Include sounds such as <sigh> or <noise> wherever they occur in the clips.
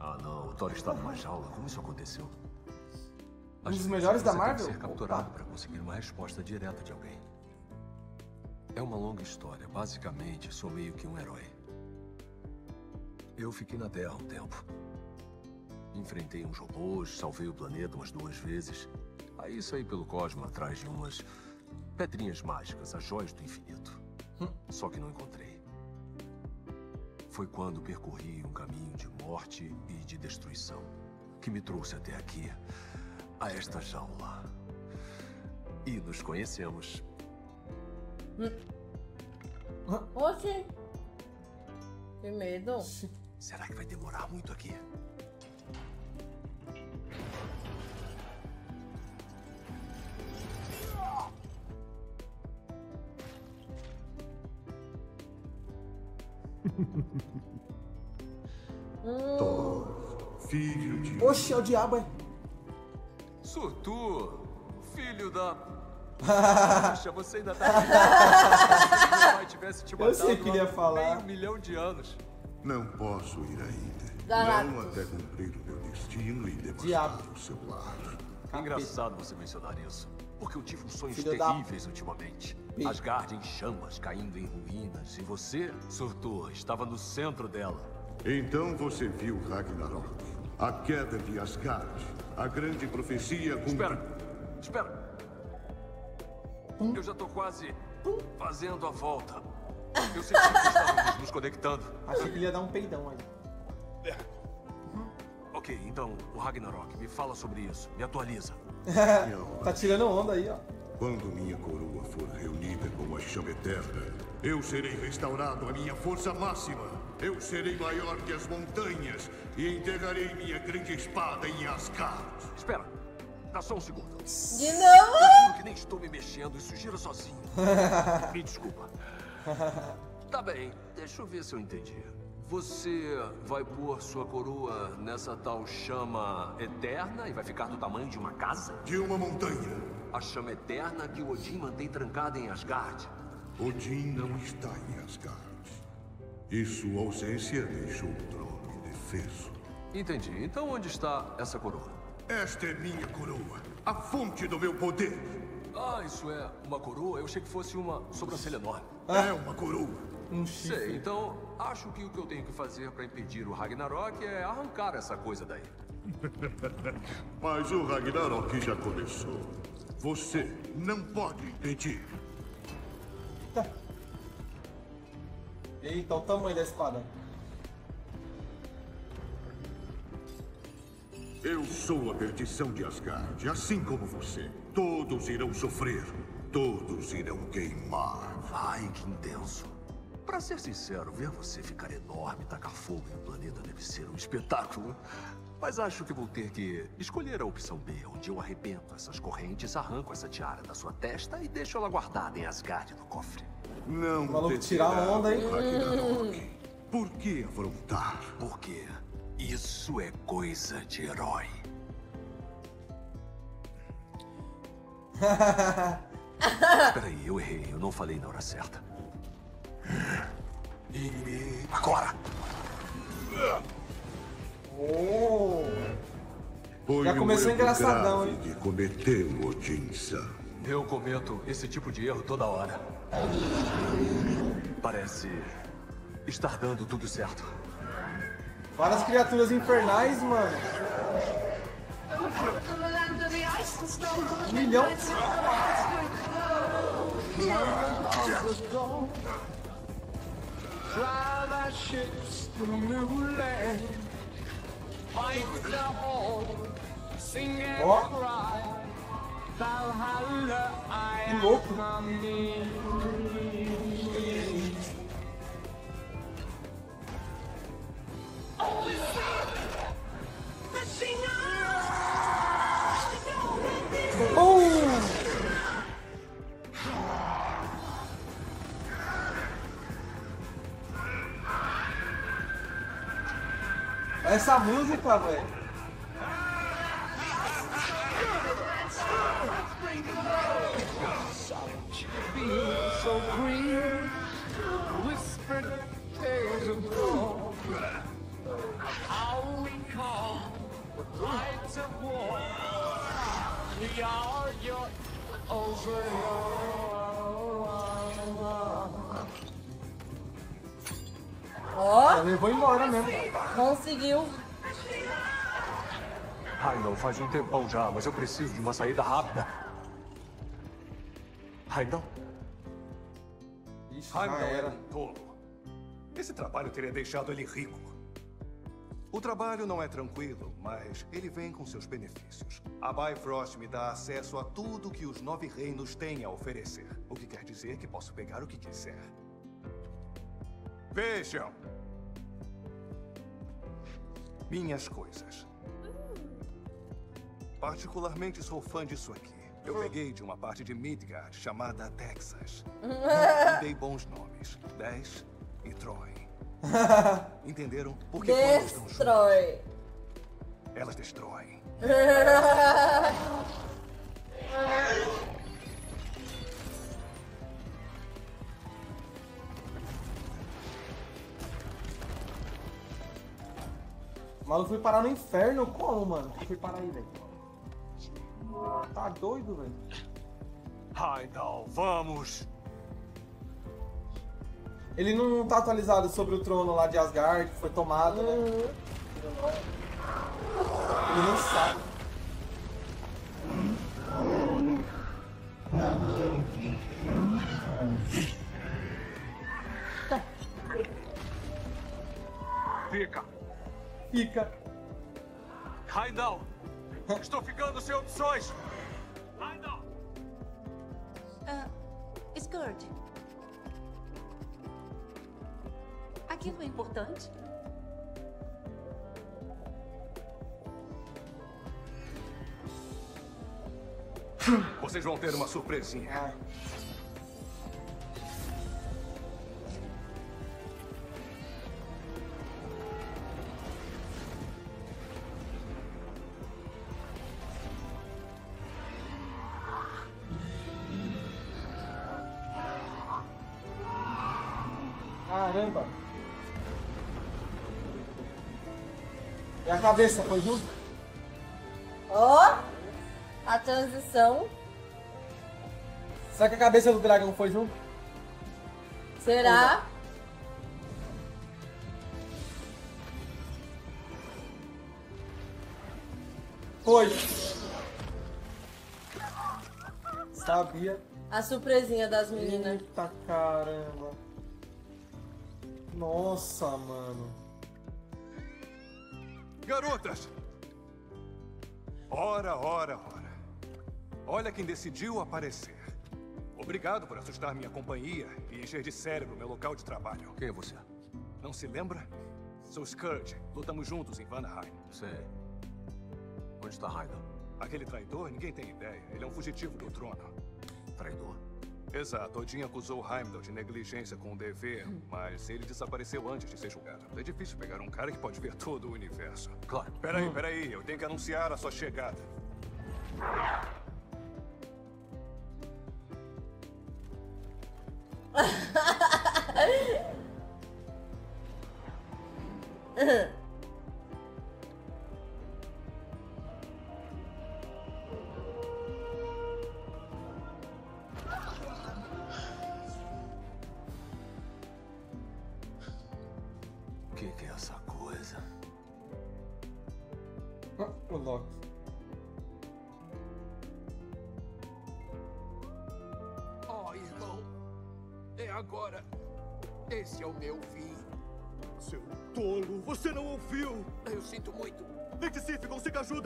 Ah, não. O Thor está numa jaula. Como isso aconteceu? Um dos melhores da Marvel? Tem que ser capturado para conseguir uma resposta direta de alguém. É uma longa história. Basicamente, sou meio que um herói. Eu fiquei na Terra um tempo. Enfrentei uns robôs, salvei o planeta umas duas vezes. Aí saí pelo cosmo atrás de umas pedrinhas mágicas, as joias do infinito. Hum. Só que não encontrei. Foi quando percorri um caminho de morte e de destruição que me trouxe até aqui, a esta jaula. E nos conhecemos. Oxi. Que medo. Será que vai demorar muito aqui? Oxi, é o diabo, é. Surtu, filho da. <laughs> Poxa, você ainda tá. Se meu pai tivesse te Eu matado sei que ele ia falar. meio milhão de anos. Não posso ir ainda. Galactus. Não até cumprir o meu destino e devastar Diabo. o seu lar. Engraçado você mencionar isso. Porque eu tive uns sonhos Filho da- terríveis ultimamente. Pi. Asgard em chamas, caindo em ruínas. E você, Surtur, estava no centro dela. Então você viu Ragnarok, a queda de Asgard, a grande profecia com. Espera, espera. Eu já tô quase fazendo a volta. <laughs> Eu senti que estávamos nos conectando. Achei que ele ia dar um peidão aí. Ok, então, o Ragnarok, me fala sobre isso. Me atualiza. <laughs> Tá tirando onda aí, ó. Quando minha coroa for reunida com a chama eterna, eu serei restaurado à minha força máxima. Eu serei maior que as montanhas e enterrarei minha grande espada em Asgard. Espera, dá só um segundo. De novo? Que nem estou me mexendo, isso gira sozinho. <laughs> Me desculpa. Tá bem, deixa eu ver se eu entendi. Você vai pôr sua coroa nessa tal chama eterna e vai ficar do tamanho de uma casa? De uma montanha, A chama eterna que o Odin mantém trancada em Asgard. Odin não está em Asgard. E sua ausência deixou o trono indefeso. Entendi. Então onde está essa coroa? Esta é minha coroa, a fonte do meu poder. Ah, isso é uma coroa? Eu achei que fosse uma sobrancelha enorme. É uma coroa. Um chifre. Sei, então acho que o que eu tenho que fazer para impedir o Ragnarok é arrancar essa coisa daí. <laughs> Mas o Ragnarok já começou. Você não pode impedir. Eita, o tamanho da espada. Eu sou a perdição de Asgard, assim como você. Todos irão sofrer. Todos irão queimar. Ai, que intenso. Pra ser sincero, ver você ficar enorme e tacar fogo em um planeta deve ser um espetáculo. Mas acho que vou ter que escolher a opção B, onde eu arrebento essas correntes, arranco essa tiara da sua testa e deixo ela guardada em Asgard no cofre. Não O maluco deterá tira onda, hein? Ragnarok. Por que afrontar? Porque isso é coisa de herói. <laughs> Peraí, eu errei. Eu não falei na hora certa. E agora! Oh. Foi Já um começou erro engraçadão, grave hein? que cometeu. Eu cometo esse tipo de erro toda hora. Parece estar dando tudo certo. Várias criaturas infernais, mano. Milhão. Drive our. Que louco. Essa música, velho. different tales of. How we call the of war. We are your overlord. Ó. Oh, levou embora mesmo. Conseguiu. Heindel, faz um tempão já, mas eu preciso de uma saída rápida. Heindel? Isso era é tolo. Esse trabalho teria deixado ele rico. O trabalho não é tranquilo, mas ele vem com seus benefícios. A Bifrost me dá acesso a tudo que os Nove Reinos têm a oferecer. O que quer dizer que posso pegar o que quiser. Vejam. Minhas coisas. Particularmente sou fã disso aqui. Eu peguei de uma parte de Midgard chamada Texas. E <laughs> dei bons nomes. Dash e Troy. <laughs> Entenderam? Porque Destrói. elas destroem. O maluco foi parar no inferno como, mano? Foi parar aí, velho. Tá doido, velho. Heimdall, vamos! Ele não tá atualizado sobre o trono lá de Asgard, que foi tomado, né? Ele não sabe. Fica! Fica. Heimdall! Estou ficando sem opções! Heimdall! Ah, Skirt. Aquilo é importante? Vocês vão ter uma surpresinha. Cabeça foi junto? Ó, a transição. Será que a cabeça do dragão foi junto? Será? Foi. Sabia. A surpresinha das meninas. Eita caramba. Nossa, mano. Garotas! Ora, ora, ora. Olha quem decidiu aparecer. Obrigado por assustar minha companhia e encher de cérebro meu local de trabalho. Quem é você? Não se lembra? Sou Scourge. Lutamos juntos em Vanaheim. Sei. Onde está Heimdall? Aquele traidor, ninguém tem ideia. Ele é um fugitivo do trono. Traidor? Exato. Odin acusou Heimdall de negligência com o dever, mas ele desapareceu antes de ser julgado. É difícil pegar um cara que pode ver todo o universo. Claro. Peraí, peraí. Eu tenho que anunciar a sua chegada. <laughs>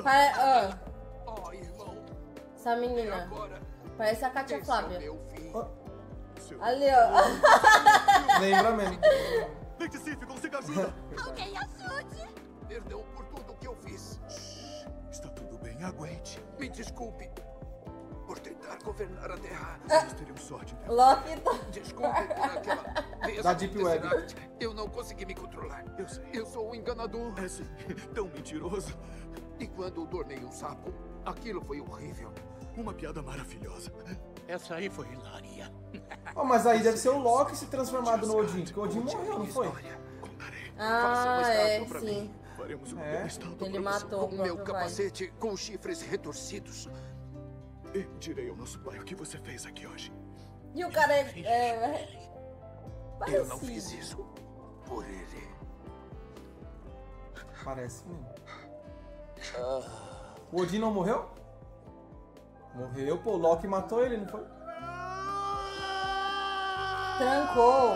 Pare... ó, Oh, irmão. essa É menina. agora. Parece a Katia Esse é Flávia. meu fim. Seu... Ali, ó. <laughs> Lembra mesmo. Letici, consiga ajuda! Alguém ajude! Perdão por tudo que eu fiz. Está tudo bem, aguente. Me desculpe por tentar governar a Terra. Nós teremos sorte, né? Loki tá... Desculpe por aquela <laughs> vez Da Deep Web. Eu não consegui me controlar. Eu sei. Eu sou um enganador. É sim, tão mentiroso. E quando tornei um sapo, aquilo foi horrível. Uma piada maravilhosa. Essa aí foi hilaria. <laughs> Oh, mas aí deve ser o Loki se transformado no Odin, porque o Odin morreu, não foi? Ah, é, pra sim. mim. Faremos um É. Ele matou o meu capacete com chifres retorcidos. Eu direi ao nosso pai o que você fez aqui hoje. E o cara é. é... Eu não fiz isso por ele. Parece mesmo. O Odin não morreu? Morreu, pô. O Loki matou ele, não foi? Trancou.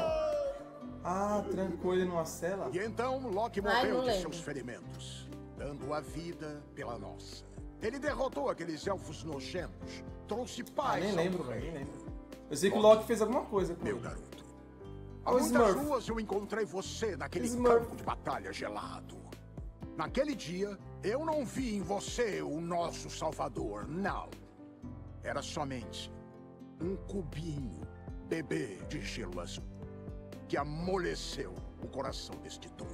Ah, trancou ele numa cela? E então Loki Ai, morreu não de seus ferimentos, dando a vida pela nossa. Ele derrotou aqueles elfos nojentos, trouxe Ah, paz nem ao lembro, velho. Nem lembro. Eu sei que o Loki fez alguma coisa com Meu ele. garoto. Há muitas Smurf. ruas eu encontrei você naquele Smurf. campo de batalha gelado. Naquele dia, eu não vi em você o nosso salvador, não. Era somente um cubinho bebê de gelo azul que amoleceu o coração deste tolo.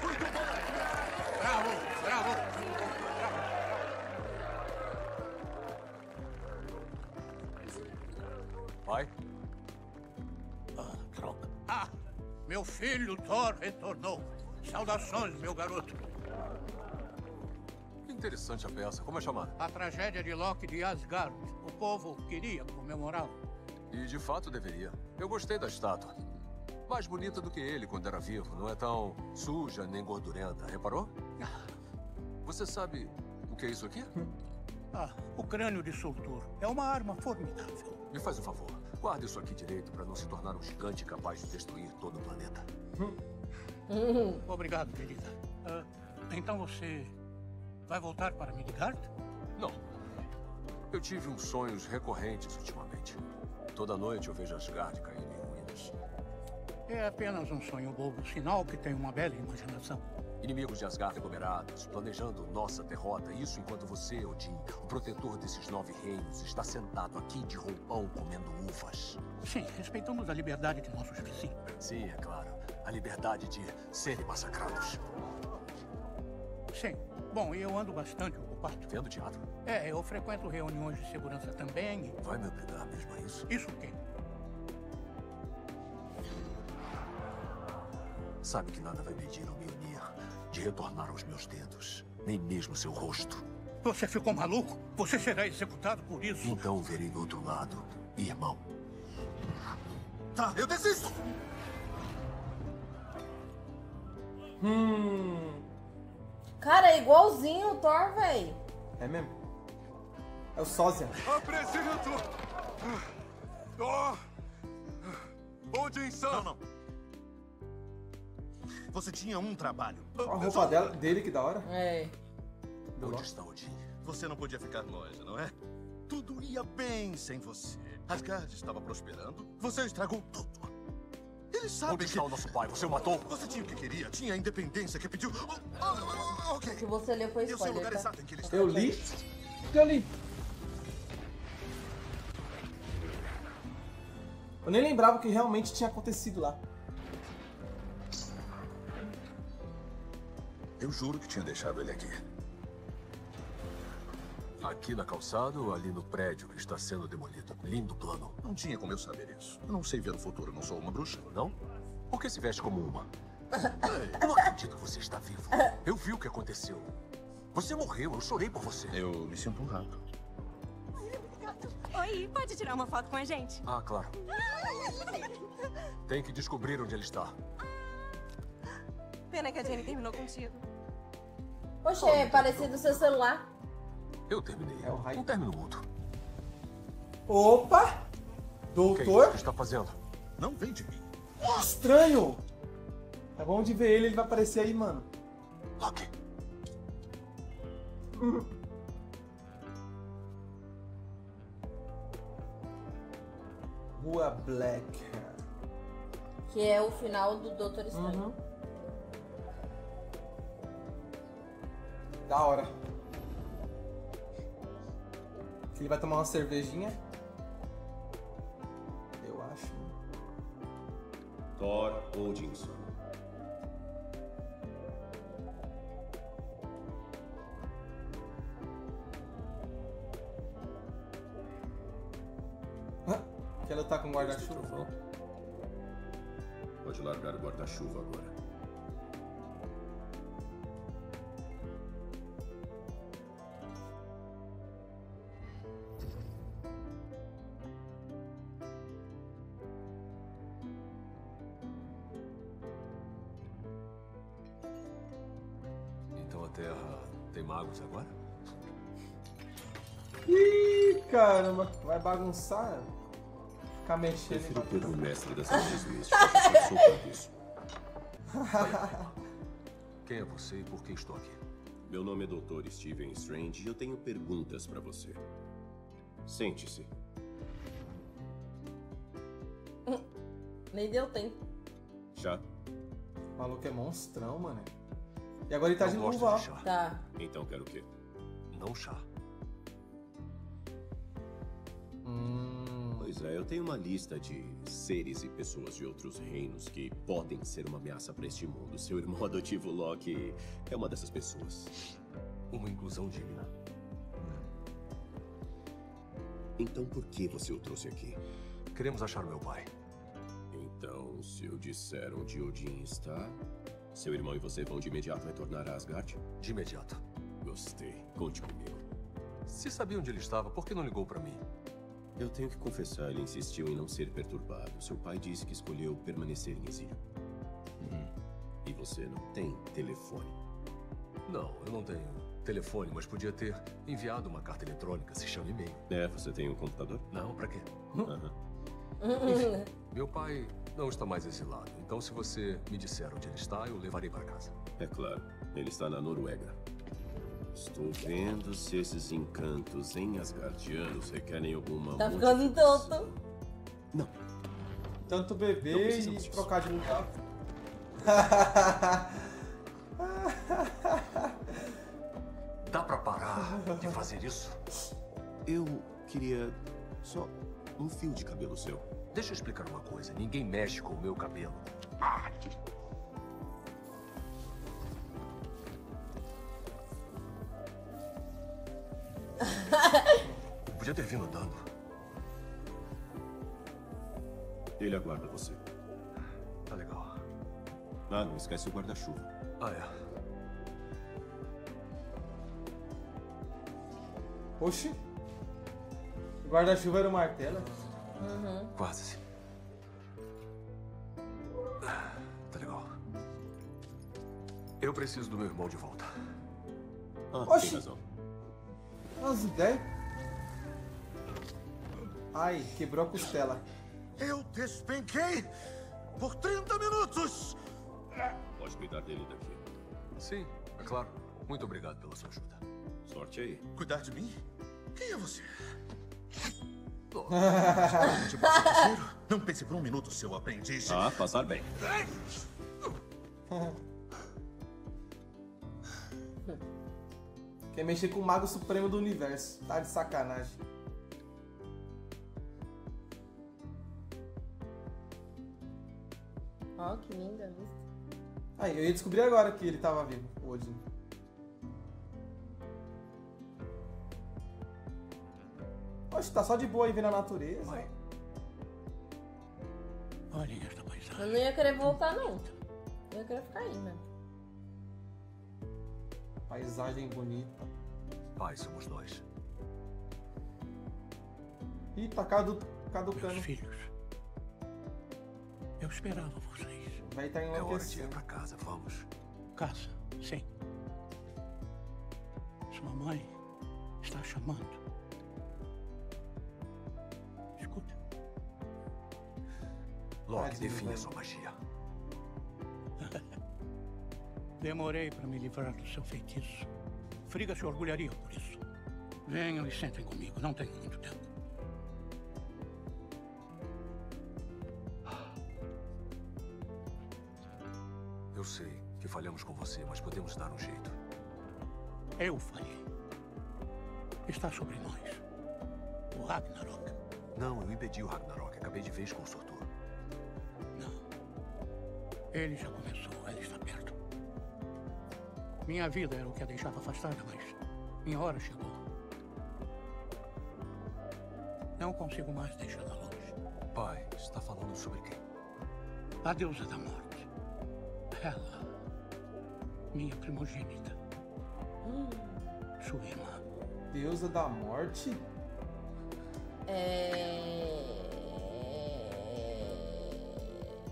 Bravo, bravo. Pai? Ah, droga. Ah, meu filho Thor retornou. Saudações, meu garoto. Que interessante a peça. Como é chamada? A tragédia de Loki de Asgard. O povo queria comemorá-lo. E de fato deveria. Eu gostei da estátua. Mais bonita do que ele quando era vivo. Não é tão suja nem gordurenta. Reparou? Você sabe o que é isso aqui? <laughs> Ah, o crânio de Surtur. É uma arma formidável. Me faz um favor. Guarde isso aqui direito para não se tornar um gigante capaz de destruir todo o planeta. Obrigado, querida. Ah, então você vai voltar para Midgard? Não. Eu tive uns sonhos recorrentes ultimamente. Toda noite eu vejo Asgard caindo em ruínas. É apenas um sonho bobo, sinal que tem uma bela imaginação. Inimigos de Asgard aglomerados, planejando nossa derrota. Isso enquanto você, Odin, o protetor desses nove reinos, está sentado aqui de roupão comendo uvas. Sim, respeitamos a liberdade de nossos vizinhos. Sim, é claro. A liberdade de serem massacrados. Sim. Bom, eu ando bastante ocupado. Vendo teatro? É, eu frequento reuniões de segurança também. e- Vai me obrigar mesmo a isso? Isso o quê? Sabe que nada vai medir ou me unir de retornar aos meus dedos. Nem mesmo seu rosto. Você ficou maluco? Você será executado por isso. Então verei do outro lado, irmão. Tá, eu desisto! Hum. Cara, é igualzinho o Thor, véi. É mesmo? É o Sósia. Apresento! Oh! Odin San! Não, não. Você tinha um trabalho. Olha a roupa dela, dele, que da hora. É. Onde Loki. está Odin? Você não podia ficar longe, não é? Tudo ia bem sem você. Asgard estava prosperando. Você estragou tudo. Ele sabe Onde que... está o nosso pai? Você o matou? Você tinha o que queria, tinha a independência que pediu. Oh, oh, oh, ok. O que você leu foi Eu sei o lugar spoiler, tá? exato em que ele está. Eu li? Eu li. Eu nem lembrava o que realmente tinha acontecido lá. Eu juro que tinha deixado ele aqui. Aqui na calçada ou ali no prédio que está sendo demolido? Lindo plano. Não tinha como eu saber isso. Eu não sei ver o futuro, não sou uma bruxa. Não? Por que se veste como uma? <laughs> Eu não acredito que você está vivo. Eu vi o que aconteceu. Você morreu, eu chorei por você. Eu me sinto honrado. Oi, pode tirar uma foto com a gente? Ah, claro. Tem que descobrir onde ele está. Pena que a Jenny terminou contigo. Poxa, é parecido o seu celular. Eu terminei. É o raio. Um término mútuo. Opa! O que é Doutor? está fazendo? Não vem de mim. Estranho! É bom de ver ele, ele vai aparecer aí, mano. Loki. Rua Black. Que é o final do Doutor Estranho. Uhum. Da hora. Ele vai tomar uma cervejinha. Eu acho. Thor Odinson. Quer lutar com guarda-chuva? Pode largar o guarda-chuva agora. Terra tem magos agora? Ih, caramba, vai bagunçar. Ficar mexendo. Prefiro ter um mestre místicas sou para isso. <laughs> Quem é você e por que estou aqui? Meu nome é Dr. Steven Strange e eu tenho perguntas para você. Sente-se. Nem deu tempo. Chá? O maluco é monstrão, mano. E agora ele tá de chá. Tá. Então quero o quê? Não chá. Hum, Pois é, eu tenho uma lista de seres e pessoas de outros reinos que podem ser uma ameaça para este mundo. Seu irmão <laughs> adotivo Loki é uma dessas pessoas. Uma inclusão digna. Então por que você o trouxe aqui? Queremos achar meu pai. Então, se eu disser onde Odin está, seu irmão e você vão de imediato retornar a Asgard? De imediato. Gostei. Conte comigo. Se sabia onde ele estava, por que não ligou para mim? Eu tenho que confessar, ele insistiu em não ser perturbado. Seu pai disse que escolheu permanecer em exílio. E você não tem telefone. Não, eu não tenho telefone, mas podia ter enviado uma carta eletrônica, se chama e-mail. É, você tem um computador? Não, pra quê? Aham. Meu pai não está mais exilado, então se você me disser onde ele está, eu levarei para casa. É claro, ele está na Noruega. Estou vendo se esses encantos em Asgardianos requerem alguma Tá ficando tonto. Não. Tanto beber e disso. trocar de lugar. <laughs> Dá pra parar de fazer isso? Eu queria só um fio de cabelo seu. Deixa eu explicar uma coisa. Ninguém mexe com o meu cabelo. Podia ter vindo andando. Ele aguarda você. Tá legal. Ah, não esquece o guarda-chuva. Ah, é. Oxi. O guarda-chuva era o martelo. Uhum. Quase. Eu preciso do meu irmão de volta. Ah, Oxi. tem razão. As ideias. Ai, quebrou a costela. Eu despenquei por 30 minutos! Pode cuidar dele daqui. Sim, é claro. Muito obrigado pela sua ajuda. Sorte aí. Cuidar de mim? Quem é você? Oh, <laughs> Tipo? <laughs> Não pense por um minuto, seu aprendiz. Ah, passar bem. <laughs> Quer mexer com o Mago Supremo do Universo. Tá de sacanagem. Ó, que linda a vista. Aí, eu ia descobrir agora que ele tava vivo, o Odin. Oxe, tá só de boa aí vendo a natureza. Mãe, esta paisagem. Eu não ia querer voltar, não. Eu ia querer ficar aí mesmo. Paisagem bonita. pai, somos nós. Ih, tá cadu caducando. Meus filhos. Eu esperava vocês. O velho tá É hora de ir enlouquecendo. pra casa, vamos. Casa, sim. Sua mãe está chamando. Escuta, Loki, defina velho. sua magia. Demorei para me livrar do seu feitiço. Friga se orgulharia por isso. Venham e sentem comigo, não tenho muito tempo. Eu sei que falhamos com você, mas podemos dar um jeito. Eu falhei. Está sobre nós. O Ragnarok. Não, eu impedi o Ragnarok. Acabei de ver com o Surtur. Não. Ele já começou. Minha vida era o que a deixava afastada, mas minha hora chegou. Não consigo mais deixá-la longe. Pai, está falando sobre quem? A deusa da morte. Ela, minha primogênita. Sua irmã. Deusa da morte? É...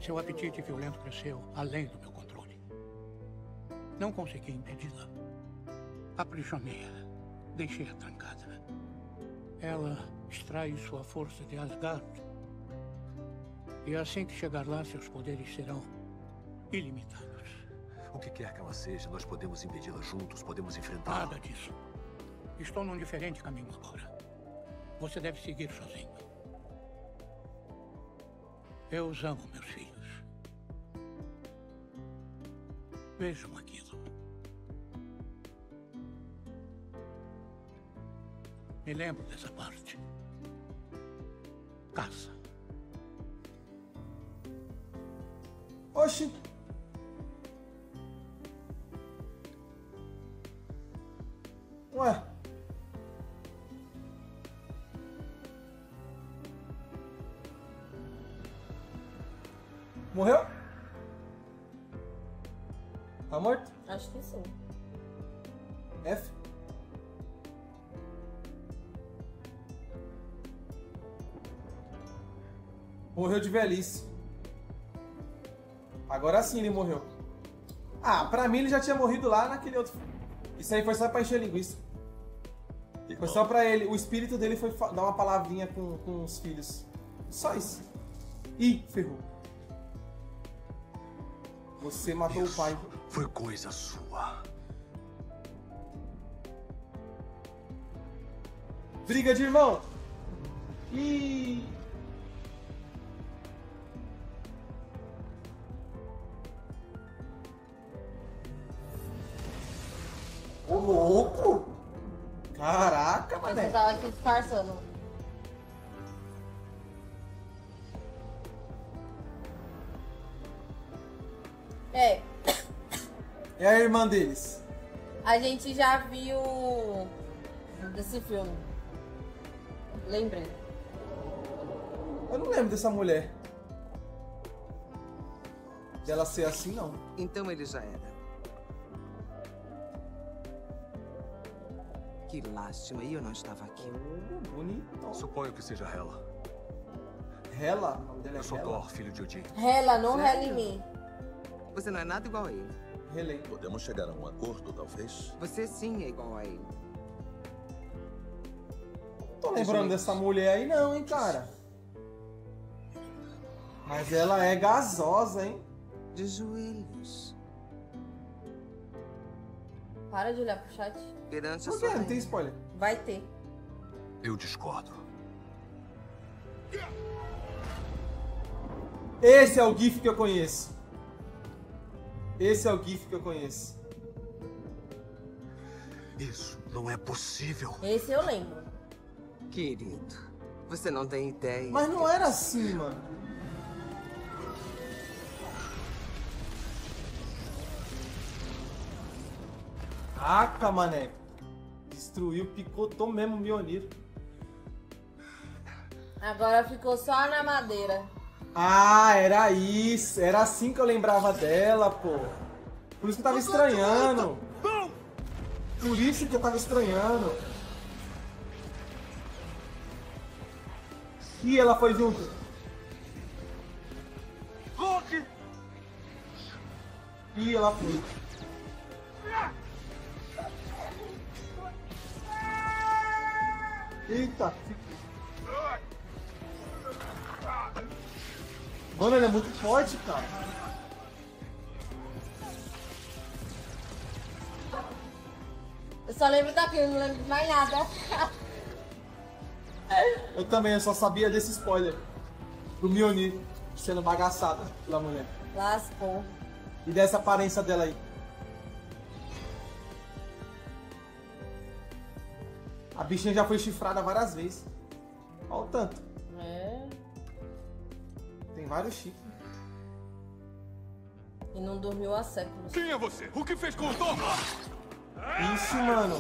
Seu apetite violento cresceu além do meu. Não consegui impedi-la. Aprisionei-a. Deixei-a trancada. Ela extrai sua força de Asgard. E assim que chegar lá, seus poderes serão ilimitados. O que quer que ela seja, nós podemos impedi-la juntos, podemos enfrentá-la. Nada disso. Estou num diferente caminho agora. Você deve seguir sozinho. Eu os amo, meus filhos. Vejam aquilo. Me lembro dessa parte. Velhice. Agora sim ele morreu. Ah, pra mim ele já tinha morrido lá naquele outro. Isso aí foi só pra encher linguiça. Foi só pra ele. O espírito dele foi dar uma palavrinha com, com os filhos. Só isso. Ih, ferrou. Você matou o pai. Foi coisa sua. Briga de irmão. Ih. Disfarçando. É, É a irmã deles. a gente já viu desse filme. Lembrei. Eu não lembro dessa mulher. Dela ser assim, não. Então ele já era. Que lástima, e eu não estava aqui. bonitão. Suponho que seja Hela. Hela? É Eu sou Hela? Thor, filho de Odin. Rela, não rela em mim. Você não é nada igual a ele. Relei. Podemos chegar a um acordo, talvez? Você sim é igual a ele. Tô lembrando dessa mulher aí não, hein, cara. Mas ela é gasosa, hein? De joelhos. Para de olhar pro chat. Perante a Por quê? sua Não tem spoiler. Vai ter. Eu discordo. Esse é o GIF que eu conheço. Esse é o GIF que eu conheço. Isso não é possível. Esse eu lembro. Querido, você não tem ideia. Mas não era assim, mano. Caraca, mané. Destruiu, picotou mesmo o Mionir. Agora ficou só na madeira. Ah, era isso. Era assim que eu lembrava dela, pô. Por isso que eu tava estranhando. Por isso que eu tava estranhando. E ela foi junto. E ela foi. Eita. Mano, ele é muito forte, cara. Eu só lembro daquilo, não lembro de mais nada. Eu também, eu só sabia desse spoiler. Do Mionir sendo bagaçada pela mulher. Lascou. E dessa aparência dela aí. A bichinha já foi chifrada várias vezes. Olha o tanto. É. Tem vários chifres. E não dormiu há séculos. Quem é você? O que fez com o Thor? Ixi, mano.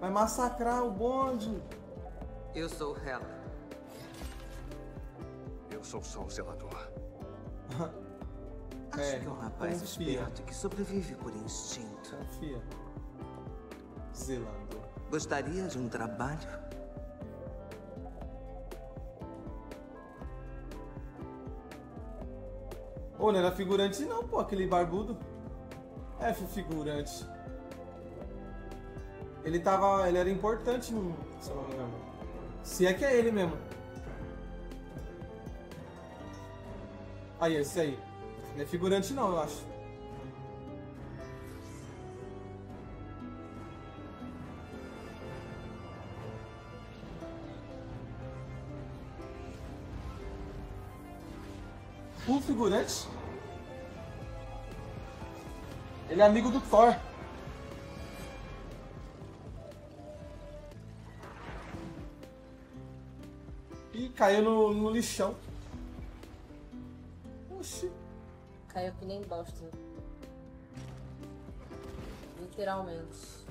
Vai massacrar o bonde. Eu sou Hela. Eu sou só o zelador. <laughs> Acho É, que é um rapaz confia. esperto que sobrevive por instinto. Confia. Zelador. Gostaria de um trabalho? Ô, não era figurante não, pô, aquele barbudo. É, fi- figurante. Ele tava. Ele era importante no. Se não me. Se é que é ele mesmo. Aí, esse aí. Não é figurante não, eu acho. O figurante? Ele é amigo do Thor. Ih, caiu no, no lixão. Oxi. Caiu que nem bosta. Literalmente.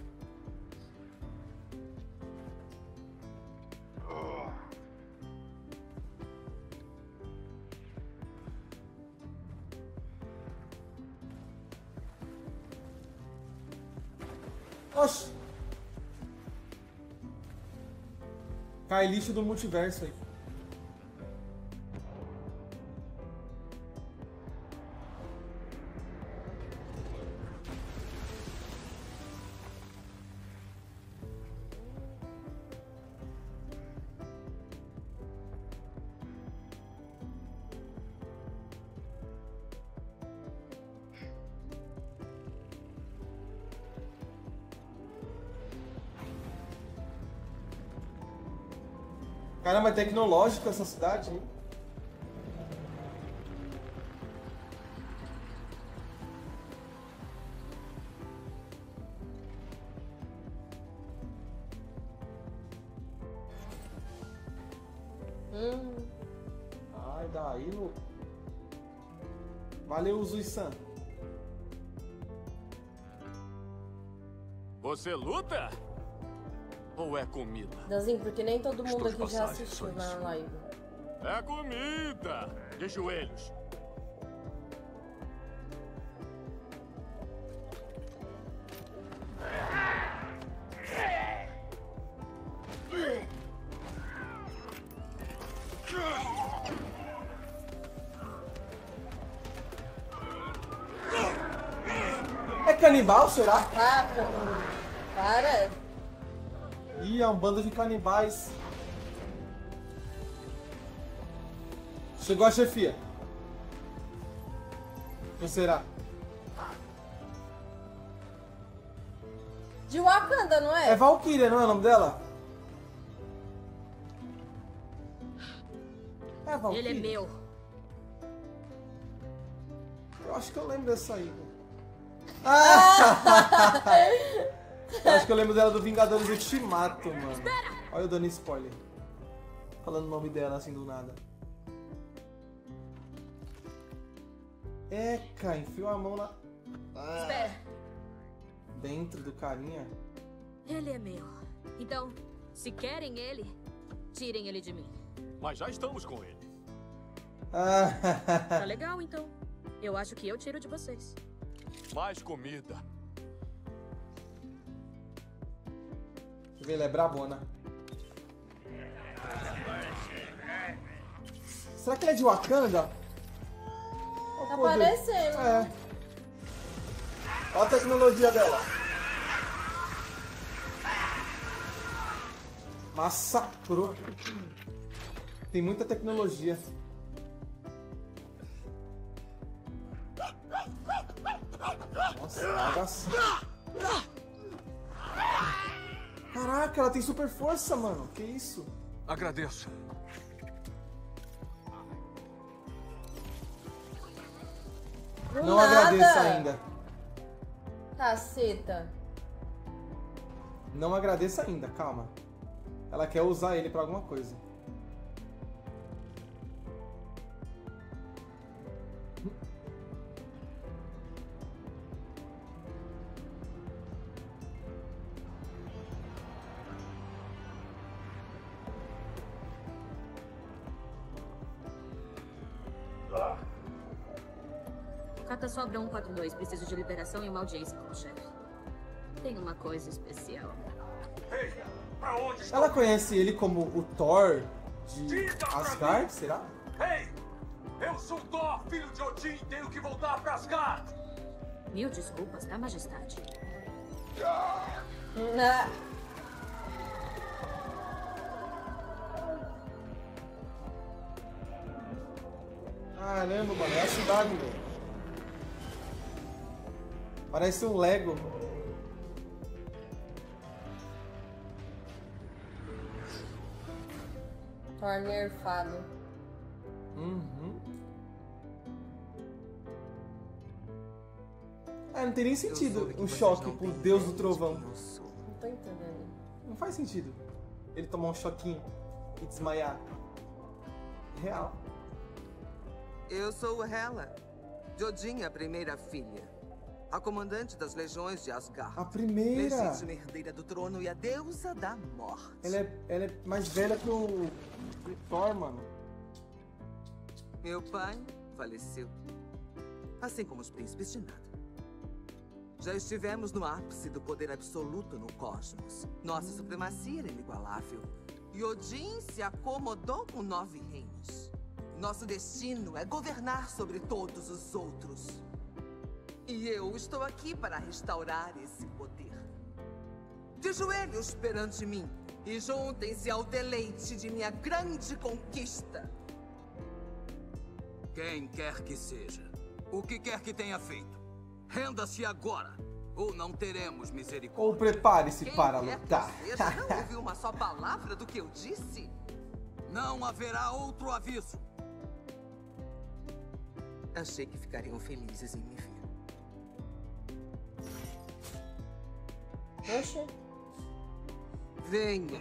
Oxi. Cai lixo do multiverso aí. Caramba, é tecnológico essa cidade, hein? Comida? Danzinho, porque nem todo mundo Estou aqui já assistiu na live. É comida! De joelhos. É canibal, será? Ah, para. Ih, é um bando de canibais. Chegou a chefia. Quem será? De Wakanda, não é? É Valkyria, não é o nome dela? É Valkyria. Ele é meu. Eu acho que eu lembro dessa aí. <laughs> Ah! <laughs> eu acho que eu lembro dela do Vingadores Ultimato, mano. Olha eu dando spoiler. Falando o nome dela assim do nada. Eca, enfiou a mão na. Ah, Espera. dentro do carinha. Ele é meu. Então, se querem ele, tirem ele de mim. Mas já estamos com ele. Tá legal, então. Eu acho que eu tiro de vocês. Mais comida. Deixa eu ver, ela é brabona. Será que ela é de Wakanda? Tá parecendo. É. Olha a tecnologia dela. Massacrou. Tem muita tecnologia. Nossa, bagaça. Ela tem super força, mano. Que isso? Agradeço. Do Não nada. agradeça ainda. Caceta. Não agradeça ainda, calma. Ela quer usar ele pra alguma coisa. Cata Sobra 142, preciso de liberação e uma audiência com o chefe. Tem uma coisa especial. Pra onde Ela conhece ele como o Thor de Asgard, será? Ei! Eu sou Thor, filho de Odin, tenho que voltar pra Asgard! Mil desculpas, tá, majestade? Ah, Caramba, mano, é a cidade, velho. Parece um Lego. Thor nerfado. Uhum. Ah, não tem nem sentido um choque pro Deus do Trovão. Não tô entendendo. Não faz sentido. Ele tomar um choquinho e desmaiar. Real. Eu sou Hela, Jodin, a primeira filha. A comandante das legiões de Asgard. A primeira. Legítima herdeira do trono e a deusa da morte. Ela é, ela é mais velha pro, pro Thor, mano. Meu pai faleceu. Assim como os príncipes de nada. Já estivemos no ápice do poder absoluto no cosmos. Nossa supremacia era inigualável. E Odin se acomodou com nove reinos. Nosso destino é governar sobre todos os outros. E eu estou aqui para restaurar esse poder. De joelhos perante mim e juntem-se ao deleite de minha grande conquista. Quem quer que seja, o que quer que tenha feito, renda-se agora, ou não teremos misericórdia. Ou prepare-se para quer que lutar. seja, não ouviu uma só palavra do que eu disse? Não haverá outro aviso. Achei que ficariam felizes em me ver. Oxe. Venha.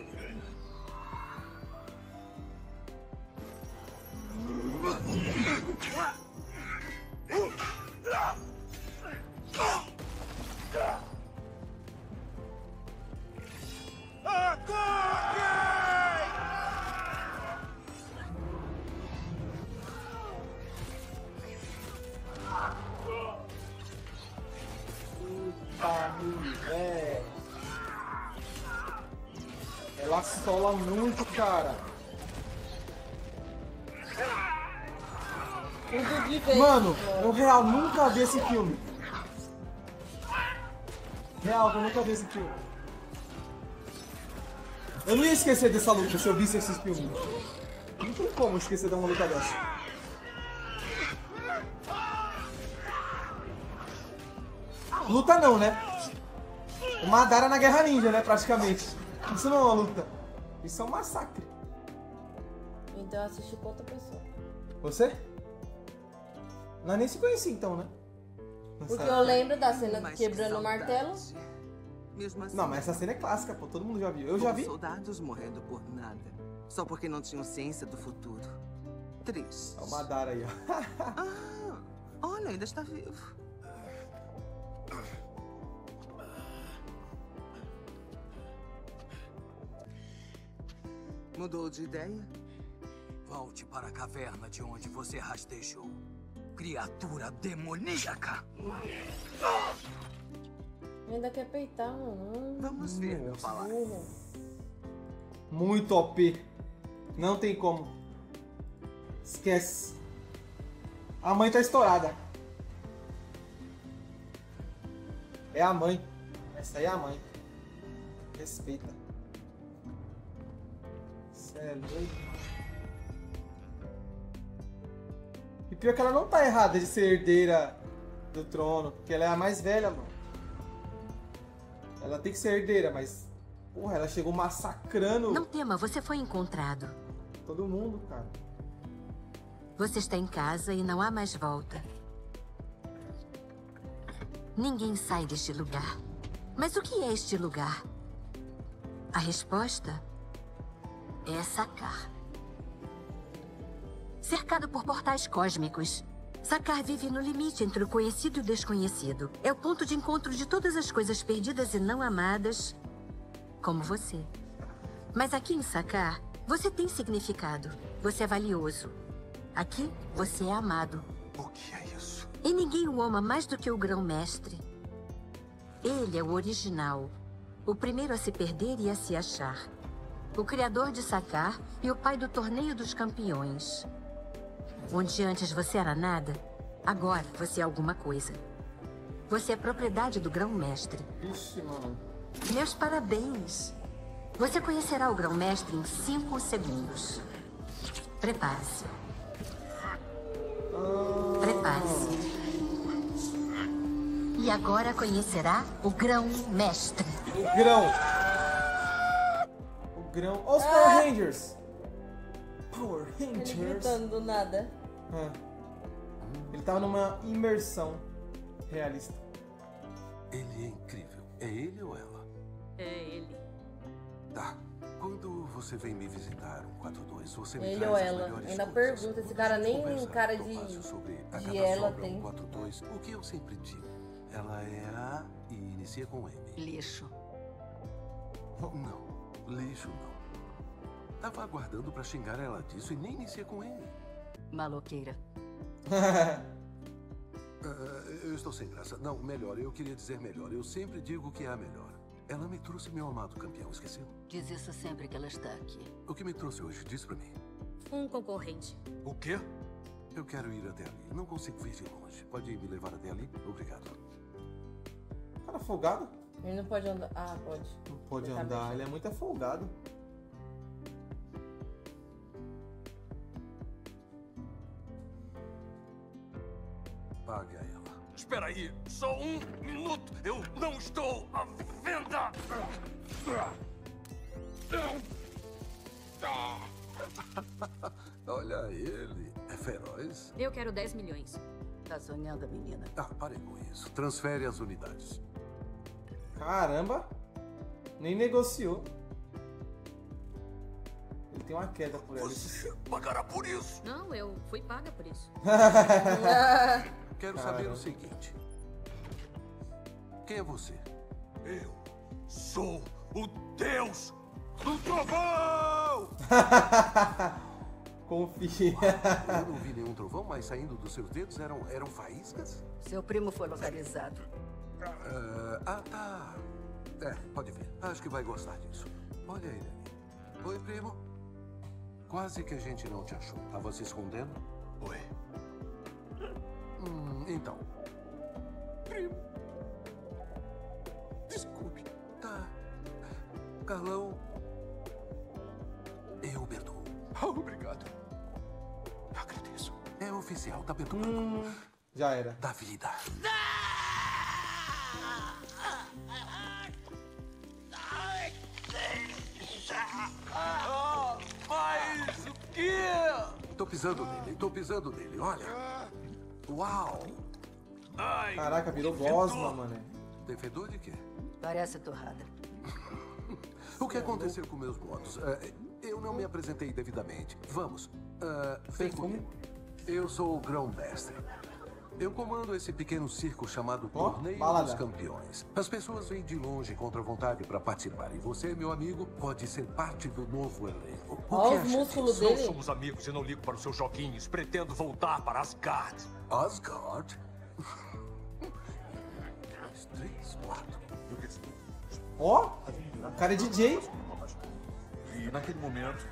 É. Ela sola muito, cara. Mano, eu real nunca vi esse filme. Real, eu nunca vi esse filme. Eu não ia esquecer dessa luta se eu visse esses filmes. Não tem como esquecer de uma luta dessa. Luta não, né? O Madara na Guerra Ninja, né? Praticamente. Isso não é uma luta. Isso é um massacre. Então eu assisti com outra pessoa. Você? Nós nem se conhecia então, né? Porque eu lembro da cena Mas do que quebrando o martelo. Mesmo assim, Não, mas essa cena é clássica, pô. Todo mundo já viu. Eu já vi. soldados morrendo por nada. Só porque não tinham ciência do futuro. Triste. É o Madara aí, ó. Ah, olha, ainda está vivo. Mudou de ideia? Volte para a caverna de onde você rastejou. Criatura demoníaca! Ainda quer peitar, mano. Vamos ver, meu. Burro. Muito OP. Não tem como. Esquece. A mãe tá estourada. É a mãe. Essa aí é a mãe. Respeita. Cê é doido. E pior que ela não tá errada de ser herdeira do trono, porque ela é a mais velha, mano. Ela tem que ser herdeira, mas. Porra, ela chegou massacrando Não tema, você foi encontrado. todo mundo, cara. Você está em casa e não há mais volta. Ninguém sai deste lugar. Mas o que é este lugar? A resposta é Sakar. Cercado por portais cósmicos, Sakar vive no limite entre o conhecido e o desconhecido. É o ponto de encontro de todas as coisas perdidas e não amadas, como você. Mas aqui em Sakar, você tem significado. Você é valioso. Aqui, você é amado. O que é isso? E ninguém o ama mais do que o grão-mestre. Ele é o original, o primeiro a se perder e a se achar. O criador de Sakar e o pai do torneio dos campeões. Onde antes você era nada, agora você é alguma coisa. Você é propriedade do grão-mestre. Ixi, mano. Meus parabéns. Você conhecerá o grão-mestre em cinco segundos. Prepare-se. Prepare-se. E agora conhecerá o grão-mestre. O grão. O grão. Ó os Power Rangers. Power Ele Rangers. gritando do nada. Ah. Ele tava numa imersão realista. Ele é incrível. É ele ou ela? É ele. Tá. Quando você vem me visitar um 42, você me Ele ou ela. Ainda pergunta, esse cara nem cara de, Topacio sobre a de cada ela tem. 142, o que eu sempre digo. Ela é a e inicia com M. Lixo. Não, lixo não. Tava aguardando pra xingar ela disso e nem inicia com M. Maloqueira. <laughs> Ah, eu estou sem graça. Não, melhor, eu queria dizer melhor. Eu sempre digo que é a melhor. Ela me trouxe meu amado campeão, esqueceu? Diz isso sempre que ela está aqui. O que me trouxe hoje? Diz pra mim. Um concorrente. O quê? Eu quero ir até ali. Não consigo ver de longe. Pode me levar até ali? Obrigado. Cara folgado? Ele não pode andar. Ah, pode. Não pode Ele tá andar, mexendo. ele é muito afogado. Pague a ela. Espera aí, só um minuto. Eu não estou à venda. <laughs> Olha ele. É feroz. Eu quero 10 milhões. Tá sonhando, menina? Ah, pare com isso. Transfere as unidades. Caramba! Nem negociou. Ele tem uma queda por ela. Você pagará por isso. Não, eu fui paga por isso. <laughs> <laughs> Quero saber o seguinte. Quem é você? Eu sou o Deus do Trovão! <laughs> Confia. Eu não vi nenhum trovão, mas saindo dos seus dedos eram, eram faíscas? Seu primo foi localizado. Ah, ah, tá. É, pode vir. Acho que vai gostar disso. Olha ele ali. Oi, primo. Quase que a gente não te achou. Tava se escondendo? Oi. Hum, então. Primo. Desculpe. Tá. Carlão. Eu perdoo. Ah, <laughs> obrigado. Agradeço. É oficial, tá perdoado. Hum, já era. Da vida. Ah, mas o quê? Tô pisando nele, tô pisando nele, olha. Uau! Ai, Caraca, virou mané. Tem fedor de quê? Parece torrada. <laughs> O que aconteceu com meus motos? É, eu não me apresentei devidamente. Vamos. ah, vem comigo. Eu sou o grão-mestre. Eu comando esse pequeno circo chamado Torneio balada. dos Campeões. As pessoas vêm de longe contra a vontade para participar. E você, meu amigo, pode ser parte do novo elenco. O que os acha músculos disso? Não dele. somos amigos e não ligo para os seus joguinhos. Pretendo voltar para Asgard. Asgard? Dois, três, quatro. Ó, o cara é DJ. E naquele momento,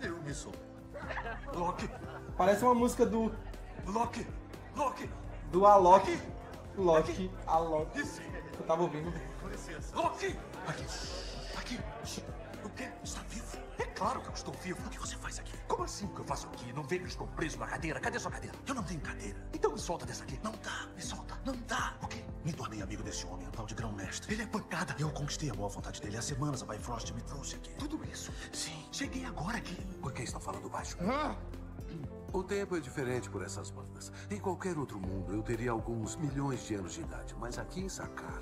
eu me soltei. Loki, Parece uma música do, Loki, Loki, do Alok. Loki, Alok. isso. Eu tava ouvindo. Loki! Aqui, aqui. O quê? Está vivo? É claro que eu estou vivo. O que você faz aqui? Como assim o que eu faço aqui? Não vê que eu estou preso na cadeira? Cadê sua cadeira? Eu não tenho cadeira. Então me solta dessa aqui. Não dá, me solta. Não dá. O quê? Me tornei amigo desse homem, o tal de grão-mestre. Ele é pancada. Eu conquistei a boa vontade dele. Há semanas a Bifrost me trouxe aqui. Tudo isso? Sim. Cheguei agora aqui. Por que estão falando baixo? O tempo é diferente por essas bandas. Em qualquer outro mundo, eu teria alguns milhões de anos de idade. Mas aqui em Sakar...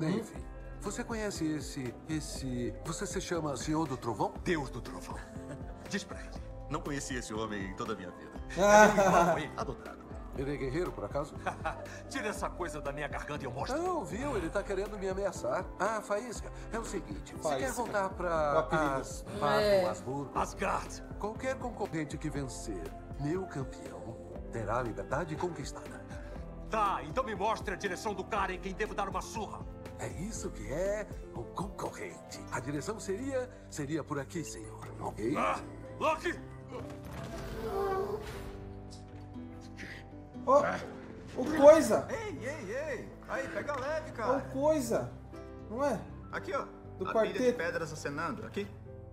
Enfim, você conhece esse... esse... Você se chama Senhor do Trovão? Deus do Trovão. Diz pra ele. Não conheci esse homem em toda a minha vida. <laughs> É meu irmão, hein? Adotado. Ele é guerreiro, por acaso? <laughs> Tira essa coisa da minha garganta e eu mostro. Não, viu? Ele tá querendo me ameaçar. Ah, Faísca, é o seguinte. Você quer Faísca. voltar pra... As... É. Asburgo? Asgard. Qualquer concorrente que vencer meu campeão terá a liberdade conquistada. Tá, então me mostre a direção do cara em quem devo dar uma surra. É isso que é o concorrente. A direção seria... seria por aqui, senhor. Ok? Ah, Loki! Ó, o coisa! Ei, ei, ei! Aí, pega leve, cara. o coisa! Não é? Aqui, ó. Do a quarteto. pilha de pedras acenando. Aqui?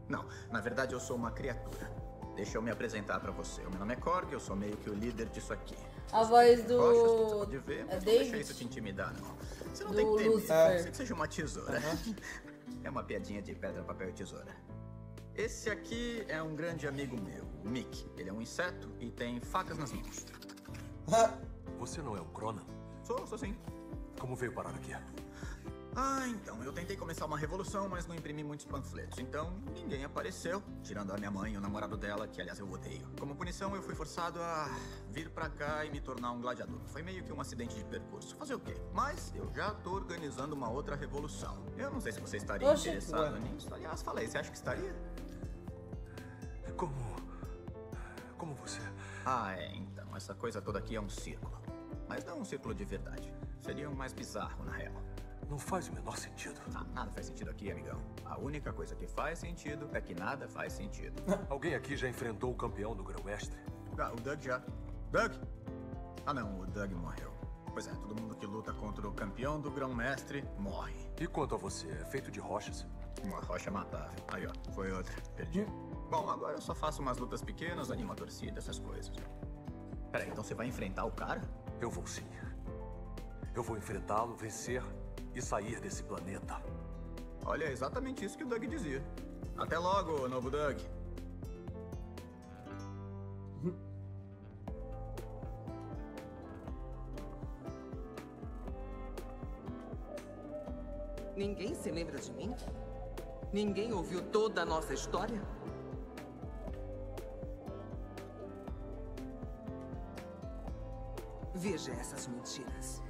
Não, na verdade eu sou uma criatura. Deixa eu me apresentar pra você. O meu nome é Korg, eu sou meio que o líder disso aqui. A voz Rochas, do. pode ver, É não deixa isso te intimidar, não. Você não Do tem que temer. Lucifer. Você que seja uma tesoura. <laughs> É uma piadinha de pedra, papel e tesoura. Esse aqui é um grande amigo meu, o Mick. Ele é um inseto e tem facas nas mãos. Você não é um Cronan? Sou, sou sim. Como veio parar aqui? Ah, então, eu tentei começar uma revolução, mas não imprimi muitos panfletos. Então, ninguém apareceu, tirando a minha mãe e o namorado dela, que aliás eu odeio. Como punição, eu fui forçado a vir pra cá e me tornar um gladiador. Foi meio que um acidente de percurso. Fazer o quê? Mas eu já tô organizando uma outra revolução. Eu não sei se você estaria Oxe, interessado ué. nisso. Aliás, falei, você acha que estaria? Como. Como você. Ah, é, então. Essa coisa toda aqui é um círculo. Mas não um círculo de verdade. Seria um mais bizarro, na real. Não faz o menor sentido. Ah, nada faz sentido aqui, amigão. A única coisa que faz sentido é que nada faz sentido. <laughs> Alguém aqui já enfrentou o campeão do grão-mestre? Ah, o Doug já. Doug? Ah, não, o Doug morreu. Pois é, todo mundo que luta contra o campeão do grão-mestre morre. E quanto a você, é feito de rochas? Uma rocha matável. Aí, ó, foi outra. Perdi. Bom, agora eu só faço umas lutas pequenas, animo a torcida, essas coisas. Peraí, então você vai enfrentar o cara? Eu vou sim. Eu vou enfrentá-lo, vencer e sair desse planeta. Olha, é exatamente isso que o Doug dizia. Até logo, novo Doug. Ninguém se lembra de mim? Ninguém ouviu toda a nossa história? Veja essas mentiras.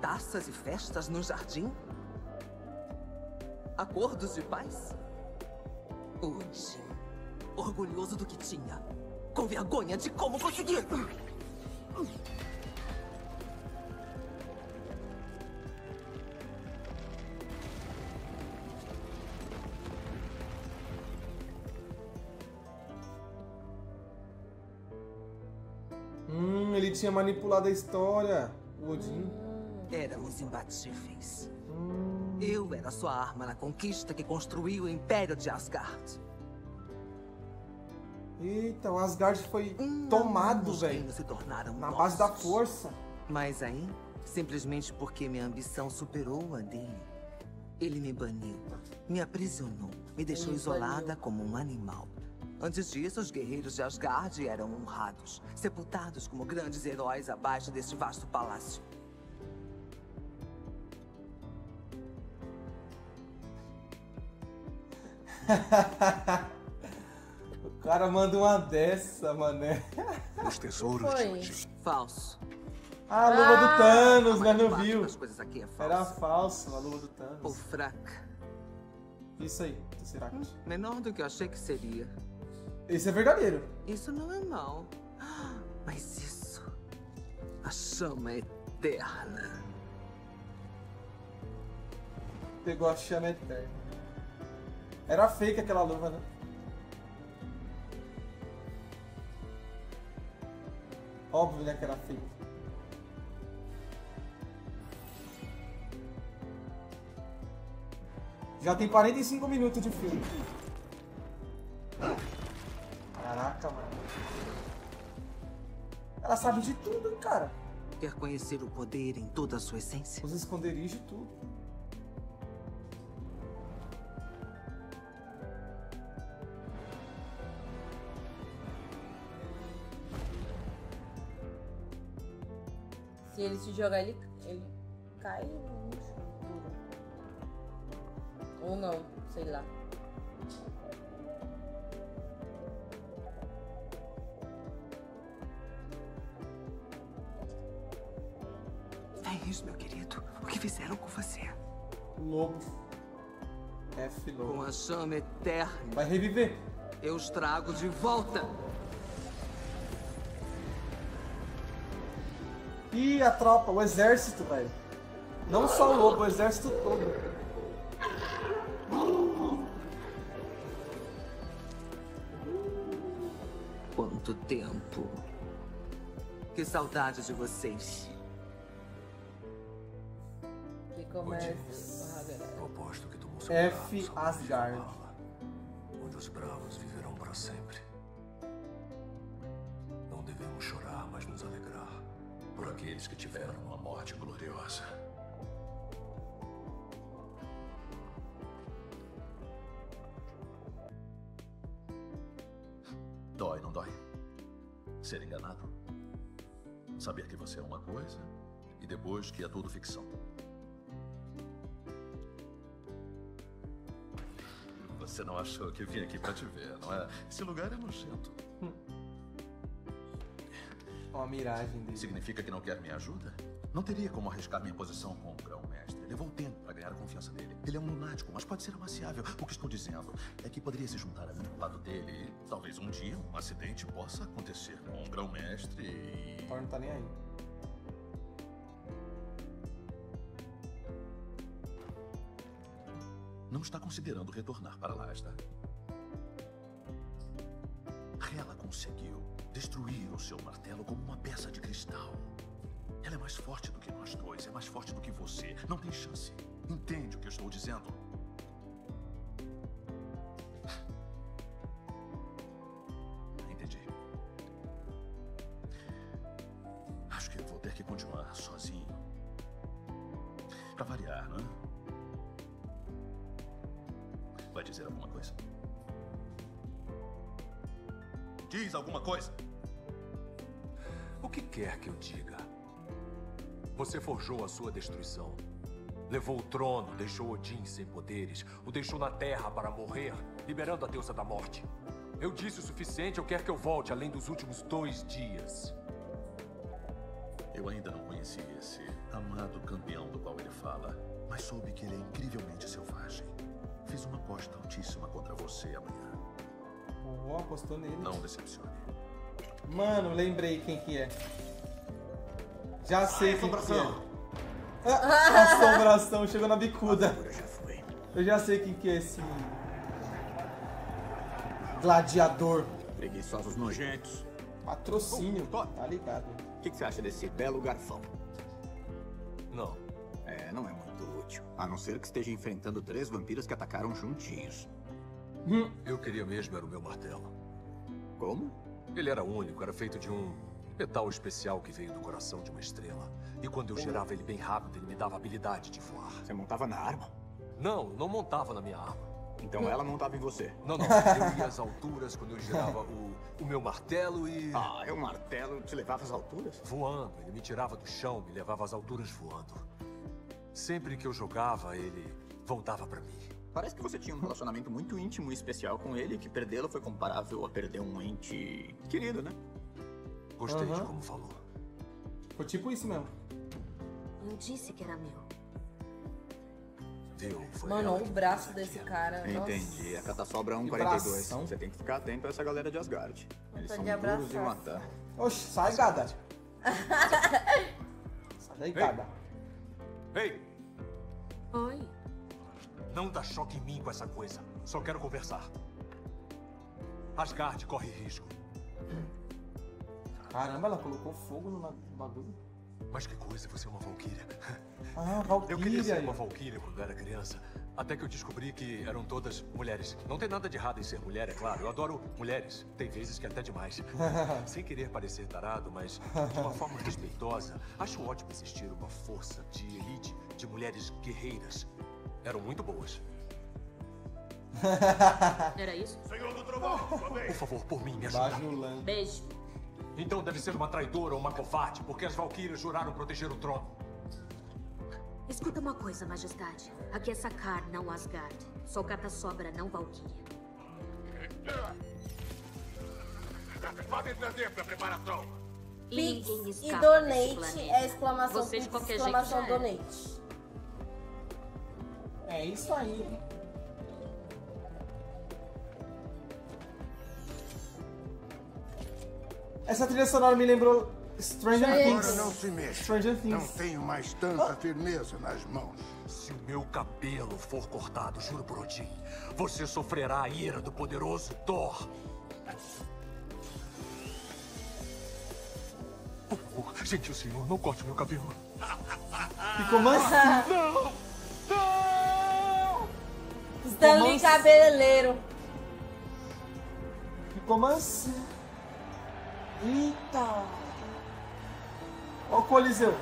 Taças e festas no jardim? Acordos de paz? Jim, orgulhoso do que tinha, com vergonha de como conseguir. Tinha manipulado a história. O Odin. Éramos imbatíveis. Eu era sua arma na conquista que construiu o Império de Asgard. Eita, o Asgard foi tomado, Os velho. reinos se tornaram Na base da nossos. força. Mas aí, simplesmente porque minha ambição superou a dele, ele me baniu, me aprisionou, me deixou Ele isolada baniu. como um animal. Antes disso, os guerreiros de Asgard eram honrados, sepultados como grandes heróis abaixo deste vasto palácio. <laughs> O cara manda uma dessa, mané. Os tesouros Foi. de Odin. Falso. Ah, a luva do Ah! Thanos, A né? maior Não viu? das coisas aqui é falso. Era falso a luva do Ou Thanos. fraca. Isso aí, Tesseract. Menor do que eu achei que seria. Esse é verdadeiro. Isso não é mal. <gasps> Mas isso. A chama eterna. Pegou a chama eterna. Era fake aquela luva, né? Óbvio, né, que era fake. Já tem 45 minutos de filme. Caraca, mano. Ela sabe de tudo, hein, cara. Quer conhecer o poder em toda a sua essência? Os esconderijos e tudo. Se ele se jogar, ele, ele cai no chão. Ou não, sei lá. Isso, meu querido. O que fizeram com você? Lobo. F lobo. Com a chama eterna. Vai reviver. Eu os trago de volta. Ih, a tropa, o exército, velho. Não só o lobo, o exército todo. Quanto tempo? Que saudade de vocês. Aposto que tomou seu F. Asgard. onde os bravos viverão para sempre. Não devemos chorar, mas nos alegrar por aqueles que tiveram uma morte gloriosa. Dói, não dói? Ser enganado? Saber que você é uma coisa e depois que é tudo ficção. Você não achou que eu vim aqui pra te ver, não é? Esse lugar é nojento. Ó a miragem dele. Significa que não quer minha ajuda? Não teria como arriscar minha posição com o grão-mestre. Levou tempo para ganhar a confiança dele. Ele é um lunático, mas pode ser amaciável. O que estou dizendo é que poderia se juntar a mim ao lado dele e talvez um dia um acidente possa acontecer com o grão-mestre e... Thor não tá nem aí. Não está considerando retornar para lá, está? Ela conseguiu destruir o seu martelo como uma peça de cristal. Ela é mais forte do que nós dois, é mais forte do que você. Não tem chance. Entende o que eu estou dizendo? Levou o trono, deixou Odin sem poderes, o deixou na terra para morrer, liberando a deusa da morte. Eu disse o suficiente, eu quero que eu volte além dos últimos dois dias. Eu ainda não conheci esse amado campeão do qual ele fala, mas soube que ele é incrivelmente selvagem. Fiz uma aposta altíssima contra você amanhã. Ó, apostou nele. Não decepcione. Mano, lembrei quem que é. Já sei quem que é. Ah, assombração, chegou na bicuda. Eu já sei quem que é esse gladiador. Preguiçosos nojentos. Patrocínio, tá ligado. O que, que você acha desse belo garfão? Não. É, não é muito útil. A não ser que esteja enfrentando três vampiros que atacaram juntinhos. Eu queria mesmo era o meu martelo. Como? Ele era único, era feito de um metal especial que veio do coração de uma estrela. E quando eu girava ele bem rápido, ele me dava a habilidade de voar. Você montava na arma? Não, não montava na minha arma. Então ela montava em você? Não, não. Eu ia às alturas quando eu girava o, o meu martelo e. Ah, é um martelo te levava às alturas? Voando. Ele me tirava do chão, me levava às alturas voando. Sempre que eu jogava, ele voltava pra mim. Parece que você tinha um relacionamento muito íntimo e especial com ele, que perdê-lo foi comparável a perder um ente querido, né? Gostei de Aham. como falou. Foi tipo isso mesmo. Eu disse que era meu. Viu? Foi Mano, o braço desse cara. Entendi. A catassobra Que 142. bração. Você tem que ficar atento a essa galera de Asgard. Eles são de duros de matar. Oxe, sai, gada. <laughs> sai daí, gada. Ei, Oi. não dá choque em mim com essa coisa. Só quero conversar. Asgard corre risco. Caramba, ela colocou fogo no bagulho. Mas que coisa, você é uma valquíria. Ah, Eu queria ser uma valquíria quando era criança. Até que eu descobri que eram todas mulheres. Não tem nada de errado em ser mulher, é claro. Eu adoro mulheres. Tem vezes que até demais. <laughs> Sem querer parecer tarado, mas de uma forma respeitosa, acho ótimo existir uma força de elite de mulheres guerreiras. Eram muito boas. Era isso? Senhor do Trovão, Por favor, por mim, me ajuda. Bajulando. Beijo. Então deve ser uma traidora ou uma covarde, porque as valquírias juraram proteger o trono. Escuta uma coisa, majestade. Aqui é Sakar, não Asgard. Sou cata-sobra, não Valkyria. Podem trazer pra preparação. Pix e donate é exclamação Você de Pix, qualquer jeito exclamação era. donate. É isso aí. Essa trilha sonora me lembrou Stranger. Things. Agora não se mexa. Stranger Não Things. tenho mais tanta firmeza nas mãos. Se o meu cabelo for cortado, juro por Odin, você sofrerá a ira do poderoso Thor. Por favor, gentil senhor, não corte meu cabelo. Ficou mansinho. <laughs> Não! Não! Stanley manso. cabeleireiro. Ficou mansinho. Eita. Olha o Coliseu.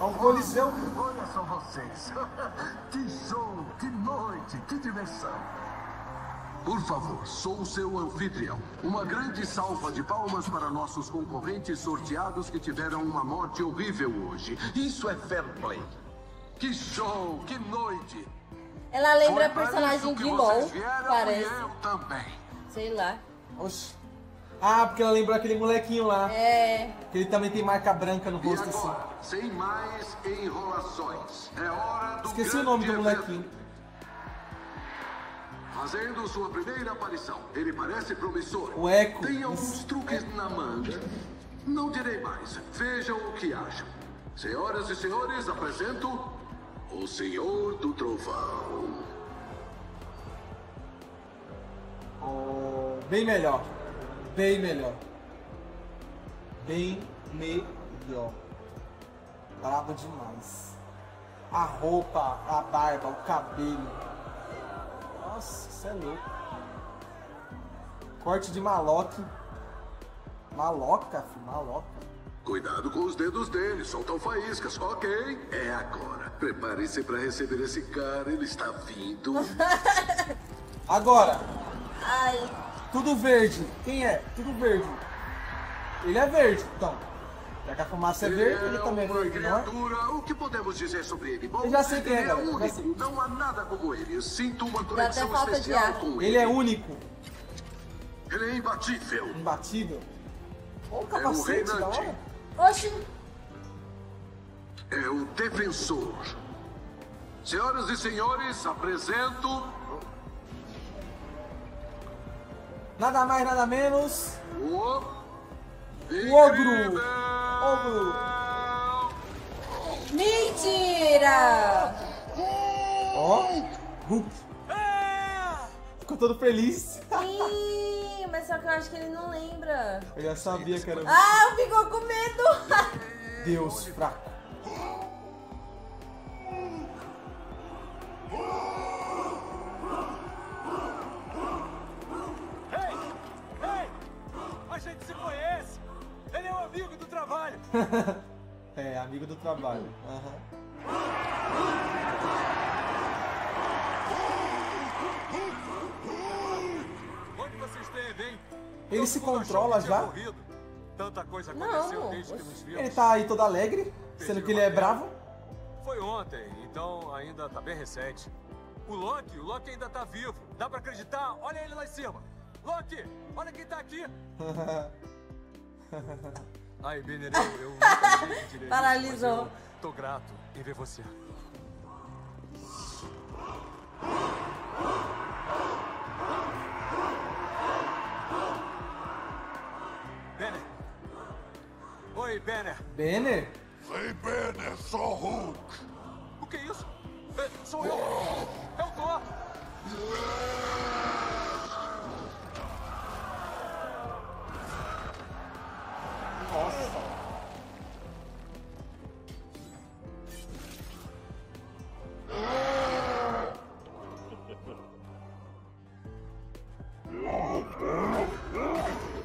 Olha o Coliseu. Olha só vocês. <laughs> que show, que noite, que diversão. Por favor, sou o seu anfitrião. Uma grande salva de palmas para nossos concorrentes sorteados que tiveram uma morte horrível hoje. Isso é fair play. Que show, que noite. Ela lembra a Foi personagem de LOL, parece. E eu também. Sei lá. Oxi. Ah, porque ela lembrou aquele molequinho lá. É. Que ele também tem marca branca no rosto assim. sem mais enrolações, é hora do Esqueci o nome do molequinho. Fazendo sua primeira aparição. Ele parece promissor. O Eco. Tem alguns truques na manga. Não direi mais. Vejam o que acham. Senhoras e senhores, apresento o Senhor do Trovão. Oh, bem melhor. Bem melhor. Bem melhor. Brabo demais. A roupa, a barba, o cabelo. Nossa, isso é louco. Corte de maloque. Maloca, filho, maloca. Cuidado com os dedos dele, soltam faíscas, ok? É agora. Prepare-se para receber esse cara, ele está vindo. <laughs> Agora, Ai. Tudo verde. Quem é? Tudo verde. Ele é verde, então. Já que a fumaça é verde, ele também é uma verde, não é? criatura. O que podemos dizer sobre ele? Bom, Eu já sei quem é, ele galera. Não há nada como ele. Sinto uma conexão especial com ele. Ele é único. Ele é imbatível. Imbatível. É o capacete, da reinante. hora. Oxi. É o defensor. Senhoras e senhores, apresento Nada mais, nada menos. o ogro. Ogro. Mentira! Ó. Hulk. Ficou todo feliz. Ih, mas só que eu acho que ele não lembra. Eu já sabia que era Ah, ficou com medo. <laughs> Deus fraco. A gente se conhece! Ele é um amigo do trabalho! <laughs> é, amigo do trabalho. Aham. Onde você esteve, hein? Ele se controla já? Tanta coisa Não, aconteceu desde que nos vimos. Ele tá aí todo alegre, sendo que ele é bravo. Foi ontem, então ainda tá bem recente. O Loki, o Loki ainda tá vivo. Dá pra acreditar? Olha ele lá em cima. Loki, olha quem tá aqui. <laughs> Ai, Benner, eu, eu <laughs> nunca direito. Paralisou. eu Tô grato em ver você. Benner. Oi, Benner. Banner? Sem Banner, só Hulk. O que é isso? É, sou eu. É o Nossa.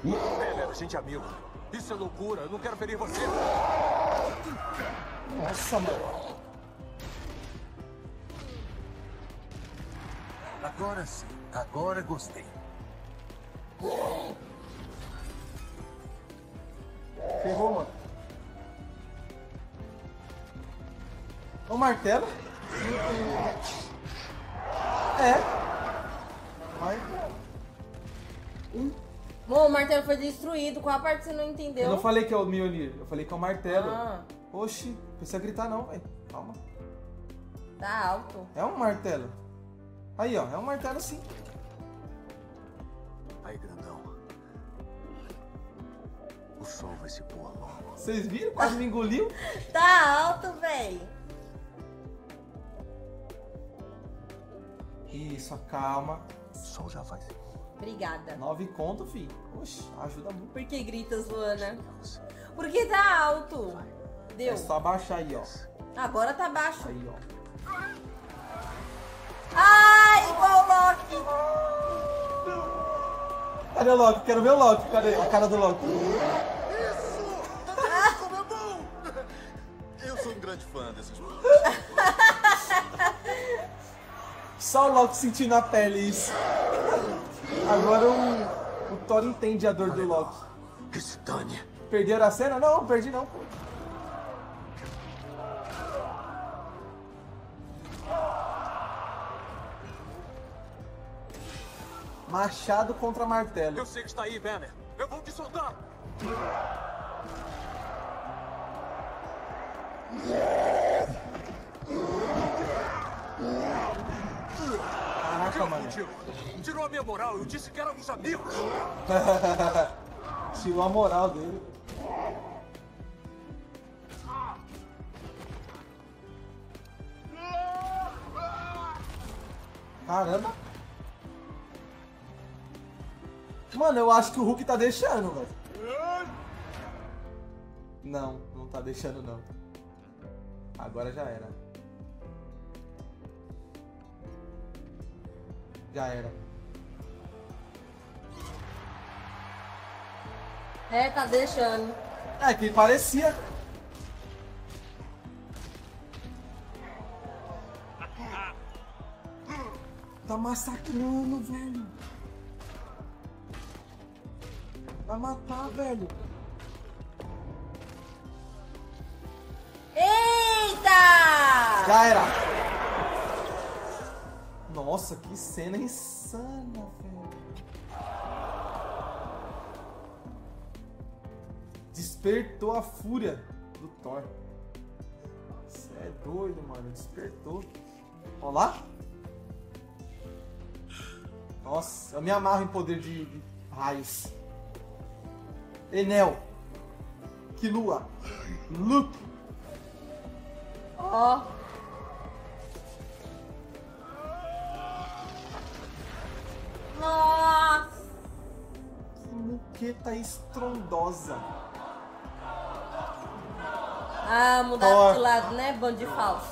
Benner, a gente é amigo. Isso é loucura. Eu não quero ferir você. Nossa, mano. Agora sim, agora gostei. Ferrou, mano. O martelo? É. Martelo. Bom, o martelo foi destruído. Qual a parte você não entendeu? Eu não falei que é o Mjolnir, eu falei que é o martelo. Ah. Oxi, não precisa gritar não, velho. Calma. Tá alto. É um martelo. Aí, ó, é um martelo sim. Aí, grandão. O sol vai se pôr logo. Vocês viram? Quase me engoliu. <laughs> Tá alto, véi. Isso, calma. O sol já vai se pôr. Obrigada. Nove conto, fi. Oxe, ajuda muito. Por que gritas, Luana? Porque tá alto. Deu. É só abaixar aí, ó. Agora tá baixo. Aí, ó. Ai, igual o Loki. Cadê o Loki? Quero ver o Loki. Cadê a cara do Loki? Como é bom! Eu sou um grande fã dessas coisas. Só o Loki sentindo na pele isso. Agora o, o Thor entende a dor do Loki. Que se dane. Perderam a cena? Não perdi não. Machado contra martelo. Eu sei que está aí, Banner. Eu vou te soltar. Caraca, mano. Tirou a minha moral. Eu disse que éramos amigos. <laughs> Tirou a moral dele. Caramba. Mano, eu acho que o Hulk tá deixando, velho. Não, não tá deixando não. Agora já era. Já era. É, tá deixando. É que parecia. Tá massacrando, velho. Vai matar, velho. Eita! Já era. Nossa, que cena insana, velho. Despertou a fúria do Thor. Você é doido, mano. Despertou. Ó lá. Nossa, eu me amarro em poder de, de raios. Enel. Kilua. Luke. Ó. Nossa. Que muqueta estrondosa. Ah, mudar Thor. de lado, né? Bando de falso.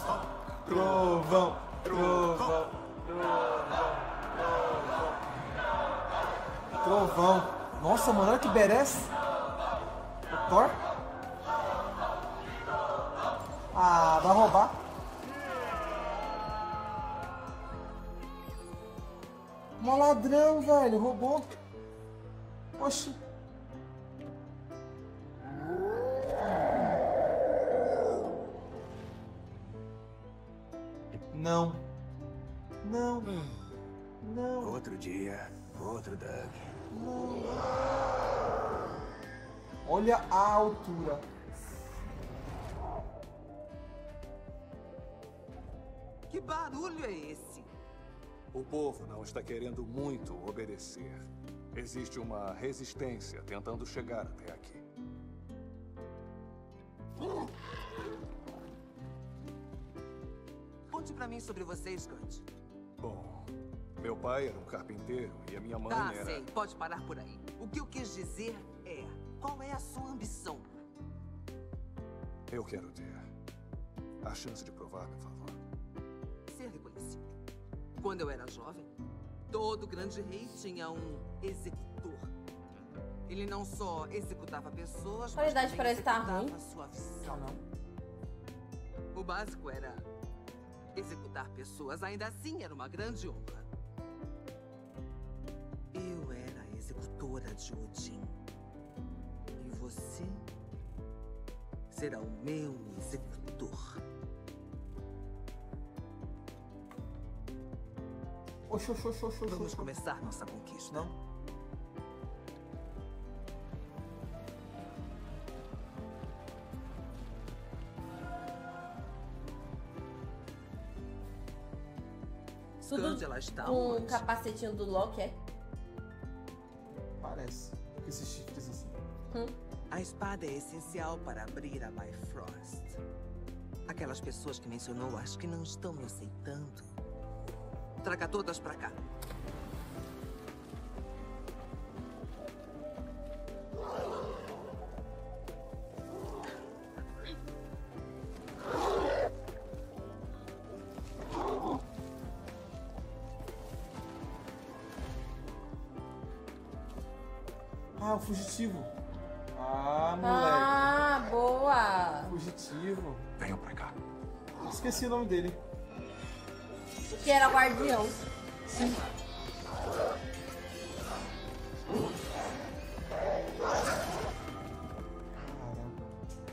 Trovão. Trovão. Trovão. Trovão. Trovão. Nossa, mano, olha que berece. Thor. Ah, vai roubar. Mó ladrão, velho. Roubou. Não. Não. Altura. Que barulho é esse? O povo não está querendo muito obedecer. Existe uma resistência tentando chegar até aqui. Conte pra mim sobre vocês, Scott. Bom, meu pai era um carpinteiro e a minha mãe Tá, era. sei. Pode parar por aí. O que eu quis dizer é... Qual é a sua ambição? Eu quero ter a chance de provar meu favor. Ser reconhecido. Quando eu era jovem, todo grande rei tinha um executor. Ele não só executava pessoas, mas Qualidade tá executava ruim. a sua visão. O básico era executar pessoas, ainda assim era uma grande honra. Eu era a executora de Odin. Você será o meu executor. Oxi, oxi, oxi, oxi, Vamos começar nossa conquista. Não. Tudo ela está? com o Onde? capacetinho do Loki, é? A espada é essencial para abrir a Bifrost. Aquelas pessoas que mencionou acho que não estão me aceitando. Traga todas pra cá. Venham pra cá. Esqueci o nome dele. Que era guardião. Sim.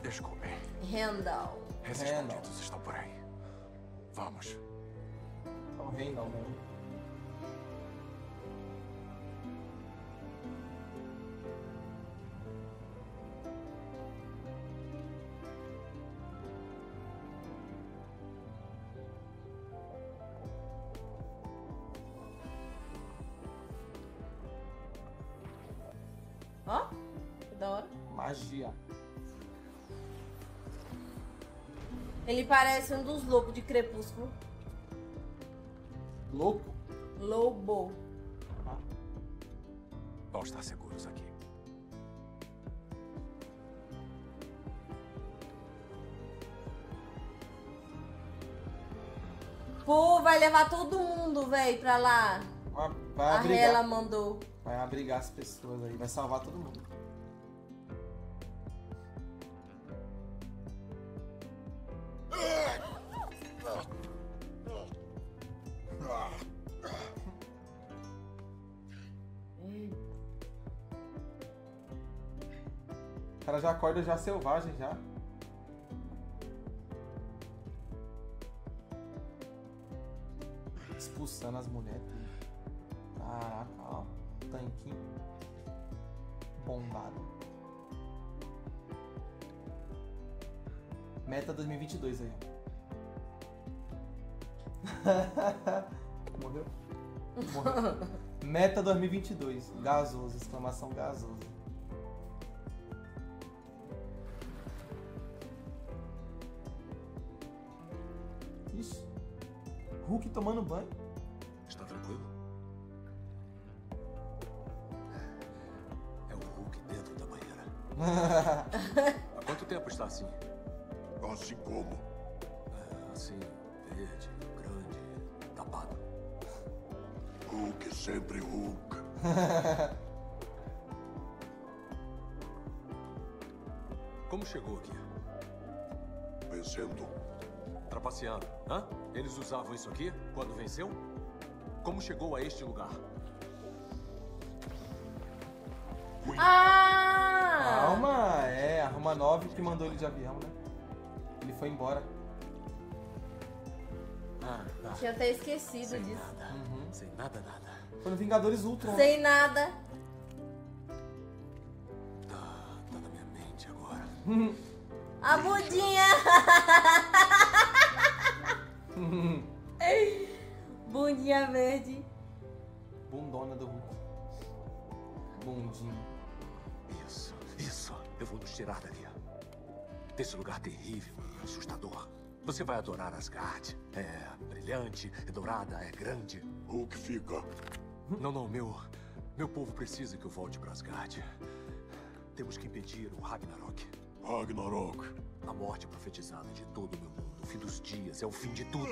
Desculpem. Randall. Esses Randall. bandidos estão por aí. Vamos. É o Randall mesmo. Parece um dos lobos de Crepúsculo. Louco? Lobo. Vamos estar seguros aqui. Pô, vai levar todo mundo, véi, pra lá. Vai, vai A abrigar. Rela mandou. Vai abrigar as pessoas aí, vai salvar todo mundo. Acorda já selvagem já. Expulsando as mulheres. Caraca, ó. Tanquinho. Bombado. Meta 2022 aí. <laughs> Morreu? Morreu. <laughs> Meta 2022. Gasoso. Exclamação gasoso. Hulk tomando banho. Está tranquilo? É o Hulk dentro da banheira. <laughs> Há quanto tempo está assim? Assim como? É, assim, verde, grande, tapado. Hulk é sempre Hulk. <laughs> Como chegou aqui? Vencendo. Trapaceando. Hã? Eles usavam isso aqui quando venceu? Como chegou a este lugar? Ah! Calma, é a Roma 9 que mandou ele de avião, né? Ele foi embora. Ah, ah. Tinha até esquecido Sem disso. nada. Sem nada, nada. Foi no Vingadores Ultron. Sem nada. Tá, tá na minha mente agora. A budinha! <laughs> <laughs> Bundinha verde. Bundona do Hulk. Bundinho. Isso, isso. Eu vou nos tirar daqui. Desse lugar terrível e assustador. Você vai adorar Asgard. É brilhante, é dourada, é grande. Hulk fica. Não, não, meu. Meu povo precisa que eu volte para Asgard. Temos que impedir o Ragnarok. Ragnarok. A morte profetizada de todo o meu mundo. O fim dos dias é o fim de tudo.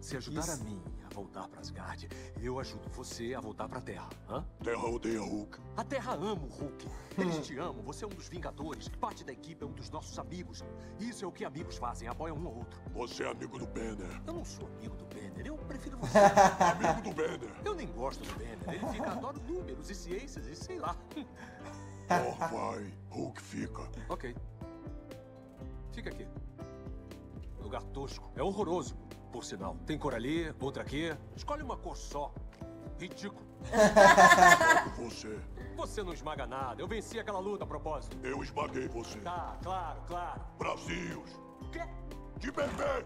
Se ajudar a Isso. mim a voltar para Asgard, eu ajudo você a voltar para a Terra. Hã? Terra odeia Hulk. A Terra ama o Hulk. <laughs> Eles te amam. Você é um dos Vingadores. Parte da equipe é um dos nossos amigos. Isso é o que amigos fazem. Apoiam um ao outro. Você é amigo do Banner. Eu não sou amigo do Banner. Eu prefiro <laughs> você. amigo do Banner. Eu nem gosto do Banner. Ele fica adora números e ciências e sei lá. Thor vai. Hulk fica. Ok. Fica aqui. Lugar tosco. É horroroso. Por sinal. Tem cor ali, outra aqui. Escolhe uma cor só. Ridículo. <laughs> Você. Você não esmaga nada. Eu venci aquela luta a propósito. Eu esmaguei você. Tá, claro, claro. Brazios. O quê? De bebê.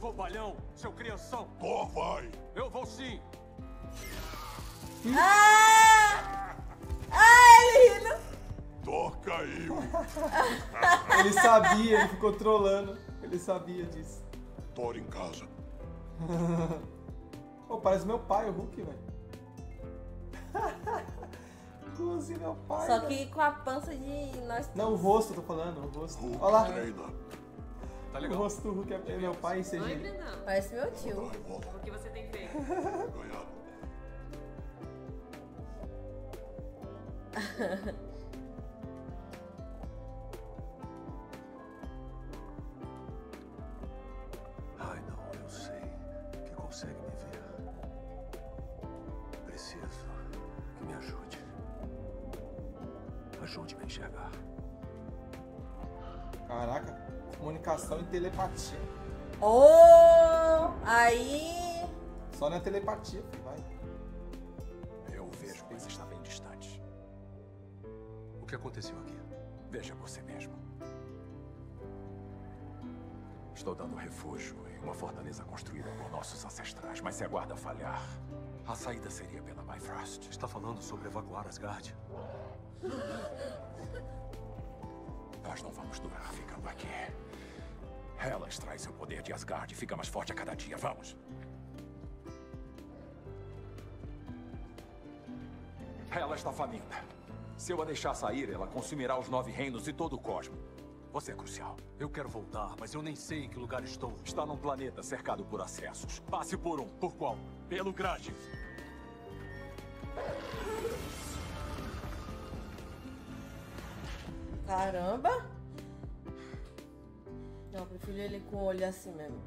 Bobalhão, seu crianção. Thor vai. Eu vou sim. Ah! Ah, ele rindo. Thor caiu. <laughs> Ele sabia, ele ficou trolando. Ele sabia disso. Thor em casa. <laughs> Pô, parece meu pai, o Hulk, velho. <laughs> Igualzinho meu pai. Só que com a pança de nós Não, o rosto, tô falando, o rosto. Hulk Olha lá. treina. Tá O legal. rosto do Hulk é meu pai em CG. Oi, Brandão. Parece meu tio. O que você tem feito? Ganhado. <laughs> eu sei que consegue me ver. Preciso que me ajude. Ajude-me a enxergar. Caraca, comunicação e telepatia. Oh! Aí. Só na telepatia, filho, vai. Eu vejo, mas está bem distante. O que aconteceu aqui? Veja você mesmo. Estou dando refúgio uma fortaleza construída por nossos ancestrais, mas se a guarda falhar, a saída seria pela Bifrost. Está falando sobre evacuar Asgard? Nós não vamos durar ficando aqui. Ela extrai seu poder de Asgard e fica mais forte a cada dia. Vamos. Ela está faminta. Se eu a deixar sair, ela consumirá os nove reinos e todo o cosmo. Você é crucial. Eu quero voltar, mas eu nem sei em que lugar estou. Está num planeta cercado por acessos. Passe por um. Por qual? Pelo Grade. Caramba! Não, eu prefiro ele com o olho assim mesmo.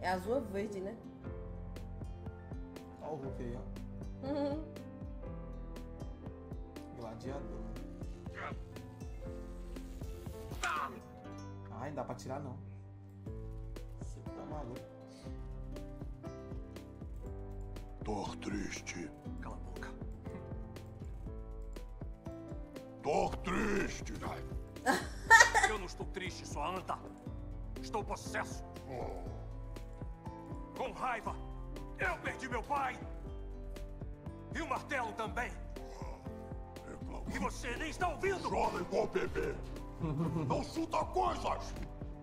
É azul ou verde, né? Olha o Hulk aí, ó. Uhum. Gladiador. Ai, não dá pra tirar não. Você tá maluco. Dor triste. Cala a boca. Dor triste. <laughs> Eu não estou triste, só anda. Estou possesso. Com raiva. Eu perdi meu pai. E o martelo também. E você nem está ouvindo. Chora igual bebê. <laughs> Não chuta coisas.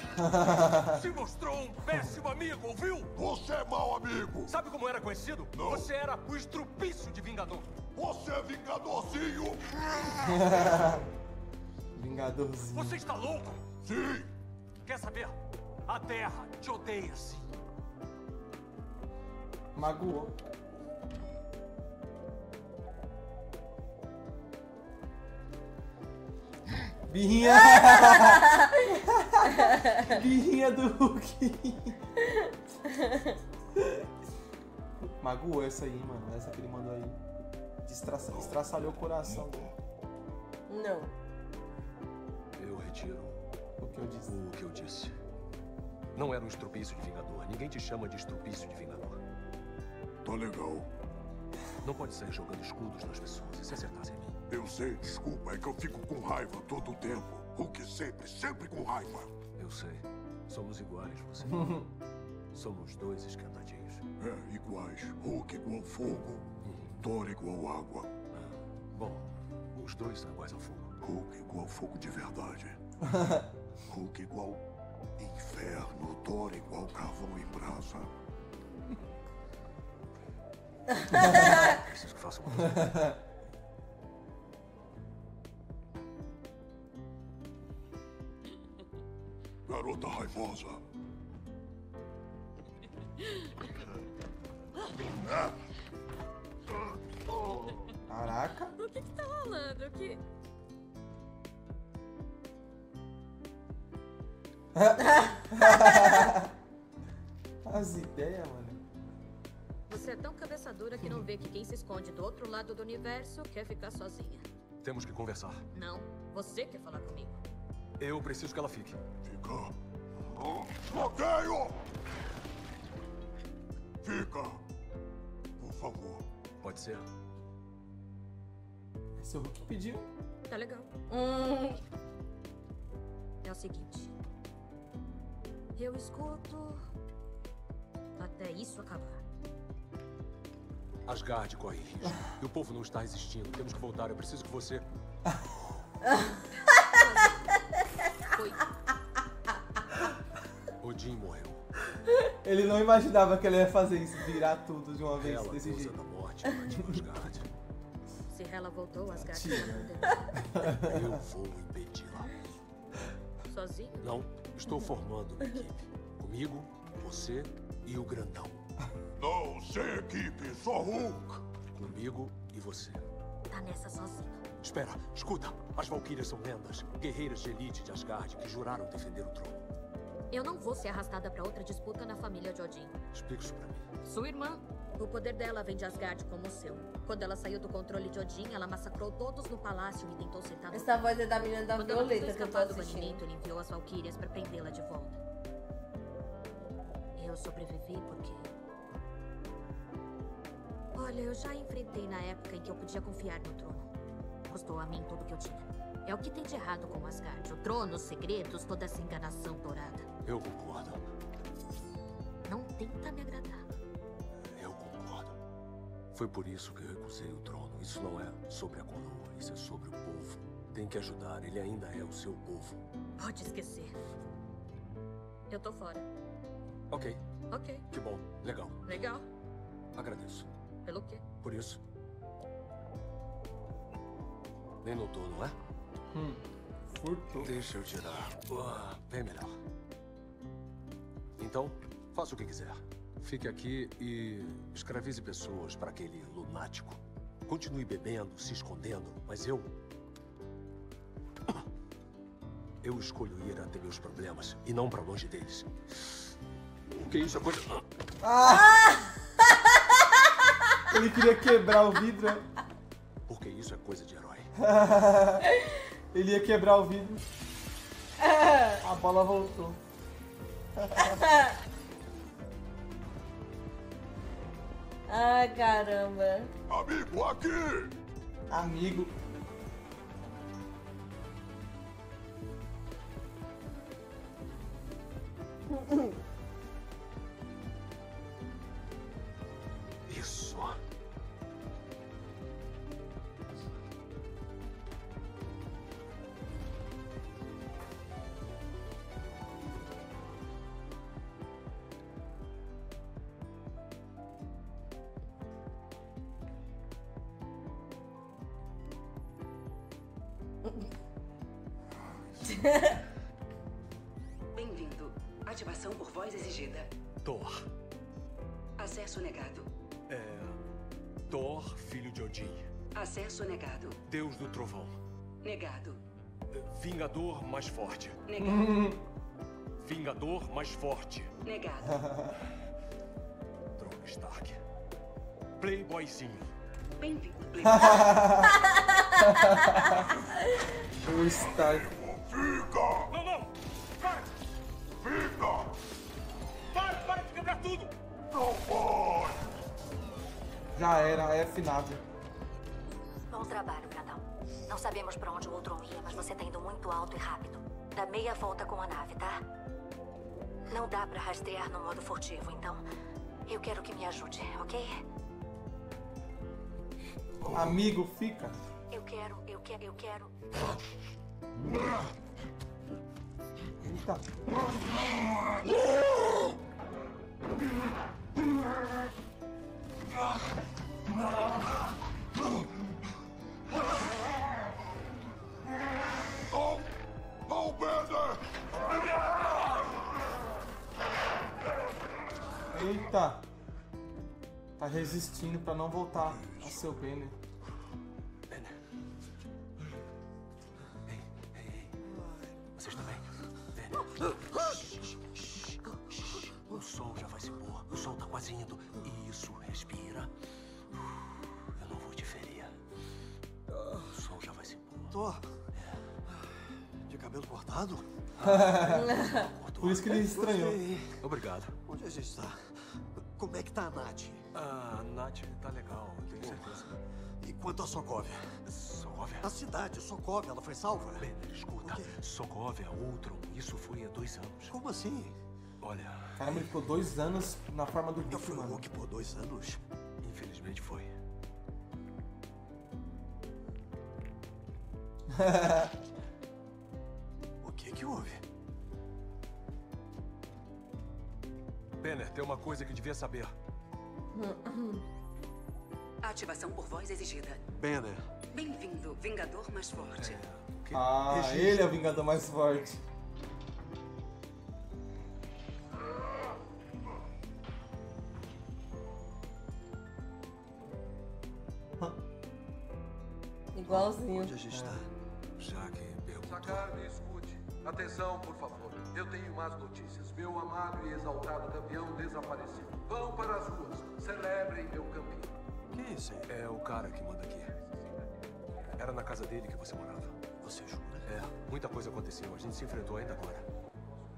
<laughs> Se mostrou um péssimo amigo, ouviu? Você é mau amigo. Sabe como era conhecido? Não. Você era o estrupício de Vingador. Você é vingadorzinho. <laughs> Vingadorzinho. Você está louco? Sim. Quer saber? A Terra te odeia sim. Magoou. Birrinha. <laughs> Birrinha do Hulk. Magoou essa aí, mano. Essa que ele mandou aí. Destraça, estraçalhou o coração dele. Não. Eu retiro O que eu disse. o que eu disse. Não era um estrupício de Vingador. Ninguém te chama de estrupício de Vingador. Tá legal. Não pode sair jogando escudos nas pessoas e se mim. Eu sei, desculpa, é que eu fico com raiva todo o tempo. Hulk sempre, sempre com raiva. Eu sei. Somos iguais, você. <laughs> Somos dois esquentadinhos. É, iguais. Hulk igual fogo, Thor igual água. Bom, os dois são iguais ao fogo. Hulk igual fogo de verdade. <laughs> Hulk igual inferno, Thor igual carvão em brasa. <laughs> Preciso que faça uma coisa. Raivosa. Caraca. O que que tá rolando? O que... <laughs> As ideias, mano. Você é tão cabeça dura que não vê que quem se esconde do outro lado do universo quer ficar sozinha. Temos que conversar. Não, você quer falar comigo. Eu preciso que ela fique. Fica. Bloqueio! Fica. Por favor. Pode ser. É o Hulk pediu. Tá legal. Hum. É o seguinte. Eu escuto até isso acabar. Asgard corre risco. E o povo não está resistindo. Temos que voltar. Eu preciso que você. <laughs> Foi. Odin morreu. <laughs> Ele não imaginava que ele ia fazer isso, virar tudo de uma vez Ela, desse jeito. da morte, Asgard. <laughs> Se ela voltou. <laughs> Eu vou impedi-la. Sozinho? Não, estou formando uma equipe. Comigo, você e o grandão. Não, sem equipe, só Hulk. Comigo e você. Tá nessa sozinho. Espera, escuta. As Valkyrias são lendas. Guerreiras de elite de Asgard que juraram defender o trono. Eu não vou ser arrastada pra outra disputa na família de Odin. Explica isso pra mim. Sua irmã. O poder dela vem de Asgard como o seu. Quando ela saiu do controle de Odin, ela massacrou todos no palácio e tentou sentar no Essa voz é da menina da Quando Violeta que eu tô do assistindo. banimento, ele enviou as Valkyrias pra prendê-la de volta. Eu sobrevivi porque... Olha, eu já enfrentei na época em que eu podia confiar no trono. Custou a mim tudo que eu tinha. É o que tem de errado com Asgard. O trono, os segredos, toda essa enganação dourada. Eu concordo. Não tenta me agradar. Eu concordo. Foi por isso que eu recusei o trono. Isso não é sobre a coroa, isso é sobre o povo. Tem que ajudar, ele ainda é o seu povo. Pode esquecer. Eu tô fora. Ok, Ok, que bom. Legal. legal. Agradeço. Pelo quê? Por isso. Nem notou, não é? Hum. Furtou. Deixa eu tirar. Ah, bem melhor. Então, faça o que quiser. Fique aqui e escravize pessoas para aquele lunático. Continue bebendo, se escondendo, mas eu. Eu escolho ir até meus problemas e não para longe deles. O que isso é coisa. Ah! <laughs> Ele queria quebrar o vidro. né? Porque isso é coisa de herói. <laughs> Ele ia quebrar o vidro. A bola voltou. <laughs> Ai, caramba. Amigo, aqui! Amigo. <laughs> <laughs> Vingador mais forte. Negado. Vingador mais forte. Negado. Droga, Stark. Playboyzinho. Bem-vindo, <laughs> o Stark. Fica! Não, não! Para! Fica! Para, para de quebrar tudo! Não pode! Já era, é finado. Bom trabalho, grandão. Não sabemos pra onde o outro ia, mas você tá indo muito alto e rápido. Dá meia volta com a nave, tá? Não dá pra rastrear no modo furtivo, então eu quero que me ajude, ok? Amigo, fica. Eu quero, eu quero, eu quero. Eita. Oh! Oh, Bender! Eita. Tá resistindo pra não voltar a ser o Banner. Vocês também? O sol já vai se pôr. O sol tá quase indo. Isso, respira. Eu não vou te ferir. O sol já vai se pôr. Tô. Cabelo cortado? <laughs> Por isso que ele estranhou. Obrigado. Onde a gente tá? Como é que tá a Nath? Ah, a Nath tá legal, tenho certeza. E quanto a Sokovia? Sokovia? A cidade, Sokovia, ela foi salva? Bem, escuta. Sokovia, Ultron, isso foi há dois anos. Como assim? Olha, Caramba, ele ficou dois anos na forma do Eu Hulk, fui mano. Hulk por dois anos. infelizmente foi. <laughs> O que que houve? Banner, tem uma coisa que devia saber. Ativação por voz exigida. Banner. Bem-vindo, Vingador mais forte. Ah, Regis. ele é o Vingador mais forte. Igualzinho. Onde a gente está? Já que perguntou. Atenção, por favor. Eu tenho más notícias. Meu amado e exaltado campeão desapareceu. Vão para as ruas. Celebrem meu campeão. Que isso, hein? É o cara que manda aqui. Era na casa dele que você morava. Você jura? É, muita coisa aconteceu. A gente se enfrentou ainda agora.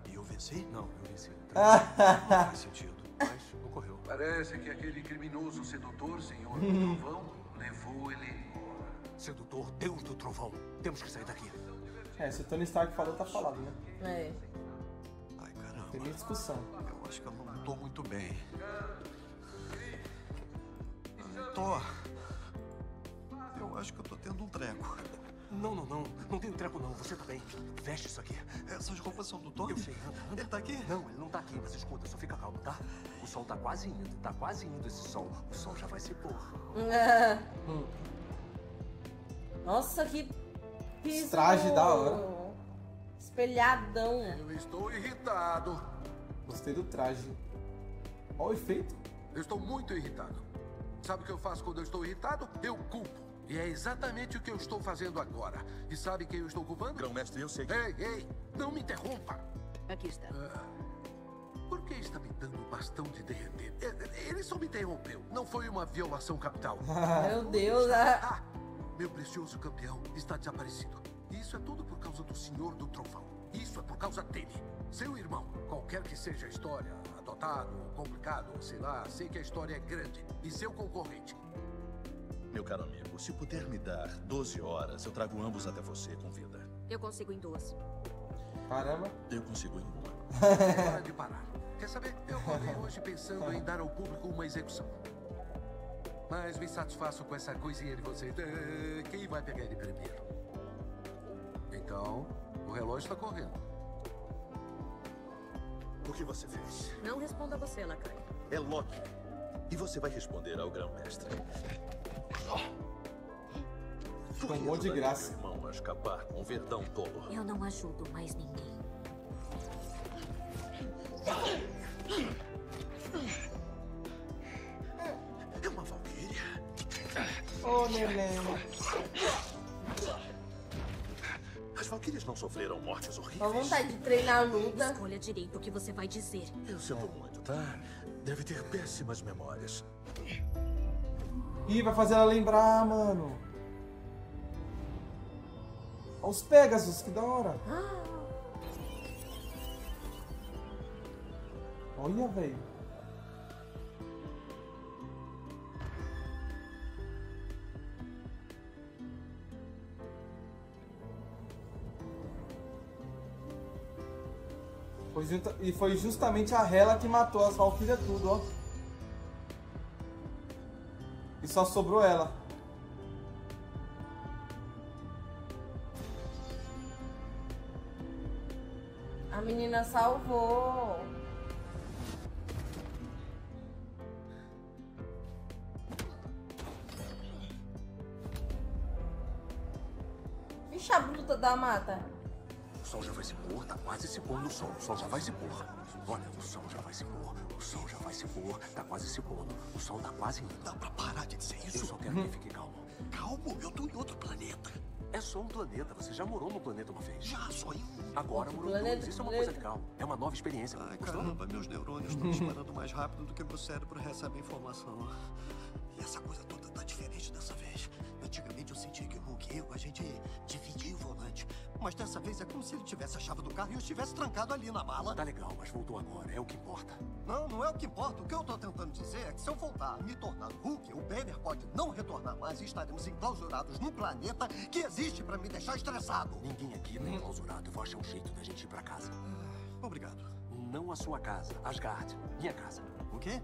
E eu venci? Não, eu venci. <laughs> Não faz sentido. Mas ocorreu. Parece que aquele criminoso sedutor, senhor <laughs> do trovão, levou ele embora. Sedutor, Deus do trovão. Temos que sair daqui. É, se o Tony Stark falou, tá falado, né? É. Ai, caramba. Tem nem discussão. Eu acho que eu não tô muito bem. Tô. Eu acho que eu tô tendo um treco. Não, não, não. Não tem treco, não. Você tá bem. Veste isso aqui. Essas roupas são do Tony? Eu sei, anda, anda. Ele tá aqui? Não, ele não tá aqui, mas escuta, só fica calmo, tá? O sol tá quase indo, tá quase indo esse sol. O sol já vai se pôr. <laughs> Hum. Nossa, que piso. Traje da hora. Espelhadão. Eu estou irritado. Gostei do traje. Olha o efeito. Eu estou muito irritado. Sabe o que eu faço quando eu estou irritado? Eu culpo. E é exatamente o que eu estou fazendo agora. E sabe quem eu estou culpando? Grão-mestre, eu sei. Ei, ei, não me interrompa. Aqui está. Por que está me dando bastão de derreter? É, Ele só me interrompeu. Não foi uma violação capital. <laughs> Meu Deus, ah. Meu precioso campeão está desaparecido. E isso é tudo por causa do Senhor do Trovão. Isso é por causa dele. Seu irmão, qualquer que seja a história, adotado, complicado, sei lá, sei que a história é grande. E seu concorrente. Meu caro amigo, se puder me dar 12 horas, eu trago ambos até você com vida. Eu consigo em duas. Caramba. Eu consigo em uma. Hora de parar. Quer saber? Eu acordei <laughs> hoje pensando em dar ao público uma execução. Mas me satisfaço com essa coisinha de você. Eh, Quem vai pegar ele primeiro? Então, o relógio está correndo. O que você fez? Não responda você, Lacai. É Loki. E você vai responder ao grão-mestre. Tomou de graça. Meu irmão a escapar com um verdão tolo. Eu não ajudo mais ninguém. Ô, neném. As valquírias não sofreram mortes horríveis. Dá vontade de treinar a luta. Escolha direito o que você vai dizer. Eu sinto muito, tá? Deve ter péssimas memórias. Ih, vai fazer ela lembrar, mano. Olha os Pegasus, que da hora. Olha, velho. Foi junta- E foi justamente a Hela que matou as Valkyrias tudo, ó. E só sobrou ela. A menina salvou. Vixe, a bruta da mata. O sol já vai se pôr, tá quase se pondo o sol. O sol já vai se pôr. Olha, o sol já vai se pôr. O sol já vai se pôr, tá quase se pondo. O sol tá quase indo. Dá pra parar de dizer isso? Eu só quero que fique calmo. Calmo, eu tô em outro planeta. É só um planeta. Você já morou no planeta uma vez. Já, só em um. Agora morou em planeta, dois. Isso é uma planeta. coisa legal. É uma nova experiência. Ai, Gostou? caramba, meus neurônios estão <laughs> disparando mais rápido do que meu cérebro recebe informação. E essa coisa toda tá diferente dessa vez. Antigamente eu sentia que o Hulk e eu, a gente. Mas dessa vez é como se ele tivesse a chave do carro e eu estivesse trancado ali na mala. Tá legal, mas voltou agora. É o que importa. Não, não é o que importa. O que eu tô tentando dizer é que se eu voltar a me tornar Hulk, o Banner pode não retornar mais e estaremos enclausurados num planeta que existe pra me deixar estressado. Ninguém aqui tá enclausurado. Vou achar um jeito da gente ir pra casa. Obrigado. Não a sua casa. Asgard. Minha casa. O quê?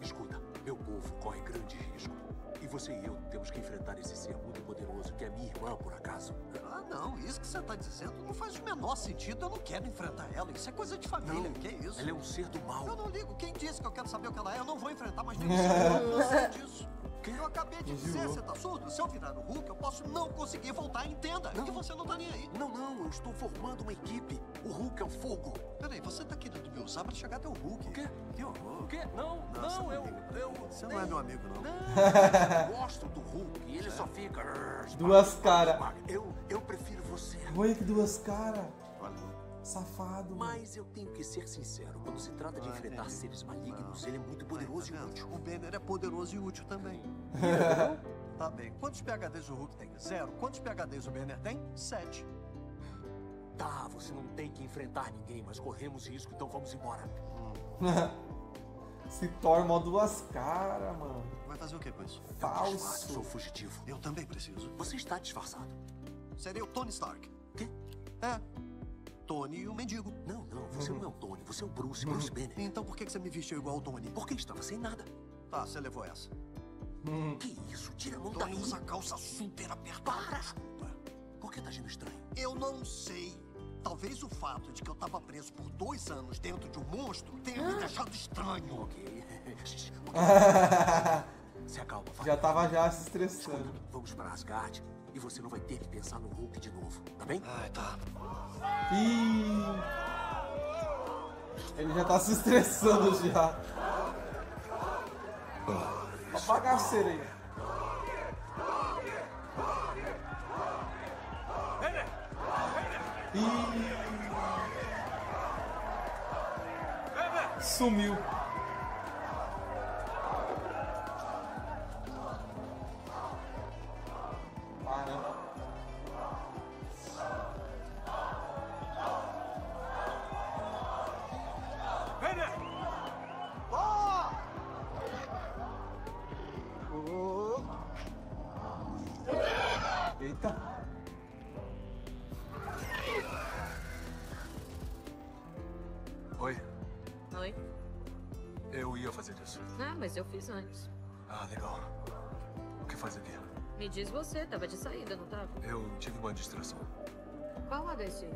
Escuta, meu povo corre grande risco. E você e eu temos que enfrentar esse ser muito poderoso que é minha irmã, por acaso. Ah, não. Isso que você tá dizendo não faz o menor sentido. Eu não quero enfrentar ela. Isso é coisa de família. Não, que isso? ela é um ser do mal. Eu não ligo. Quem disse que eu quero saber o que ela é? Eu não vou enfrentar mais nenhum ser. Eu sei <laughs> disso. Eu acabei de dizer, você tá surdo? Se eu virar o Hulk, eu posso não conseguir voltar. Entenda. E você não tá nem aí. Não, não, eu estou formando uma equipe. O Hulk é o fogo. Peraí, você tá querendo me usar pra chegar até o Hulk? O quê? Que horror. O quê? Não, Nossa, não, eu, eu... Você não é meu amigo, não. Não, <laughs> eu gosto do Hulk e ele só fica... Duas caras. Eu, eu prefiro você. Olha que duas caras. Safado. Mas eu tenho que ser sincero, quando se trata de Ah, enfrentar entendi. seres malignos, ele é muito poderoso e útil. O Banner é poderoso e útil também. <laughs> tá bem. Quantos PHDs o Hulk tem? Zero. Quantos PHDs o Banner tem? Sete. Tá, você não tem que enfrentar ninguém, mas corremos risco, então vamos embora. <laughs> Se torna duas caras, mano. Vai fazer o que com isso? Falso. disfarce, sou fugitivo. Eu também preciso. Você está disfarçado. Seria o Tony Stark. Quê? É. Tony e o mendigo. Não, não, você não é o Tony, você é o Bruce, Bruce Banner. Então por que você me vestiu igual o Tony? Porque estava sem nada. Tá, você levou essa. Que isso? Tira a mão Tony daí. usa calça super apertada. Para! Por que tá agindo estranho? Eu não sei. Talvez o fato de que eu tava preso por dois anos dentro de um monstro tenha me deixado estranho. Ok. <laughs> <laughs> Se acalma, vai. Já tava já se estressando. Vamos para Asgard e você não vai ter que pensar no Hulk de novo, tá bem? Ai, tá. Ih. Ele já tá se estressando já. Ó a bagaceira aí. Ih. Sumiu. Mas eu fiz antes. Ah, legal. O que faz aqui? Me diz você, tava de saída, não tava? Eu tive uma distração. Qual a desse?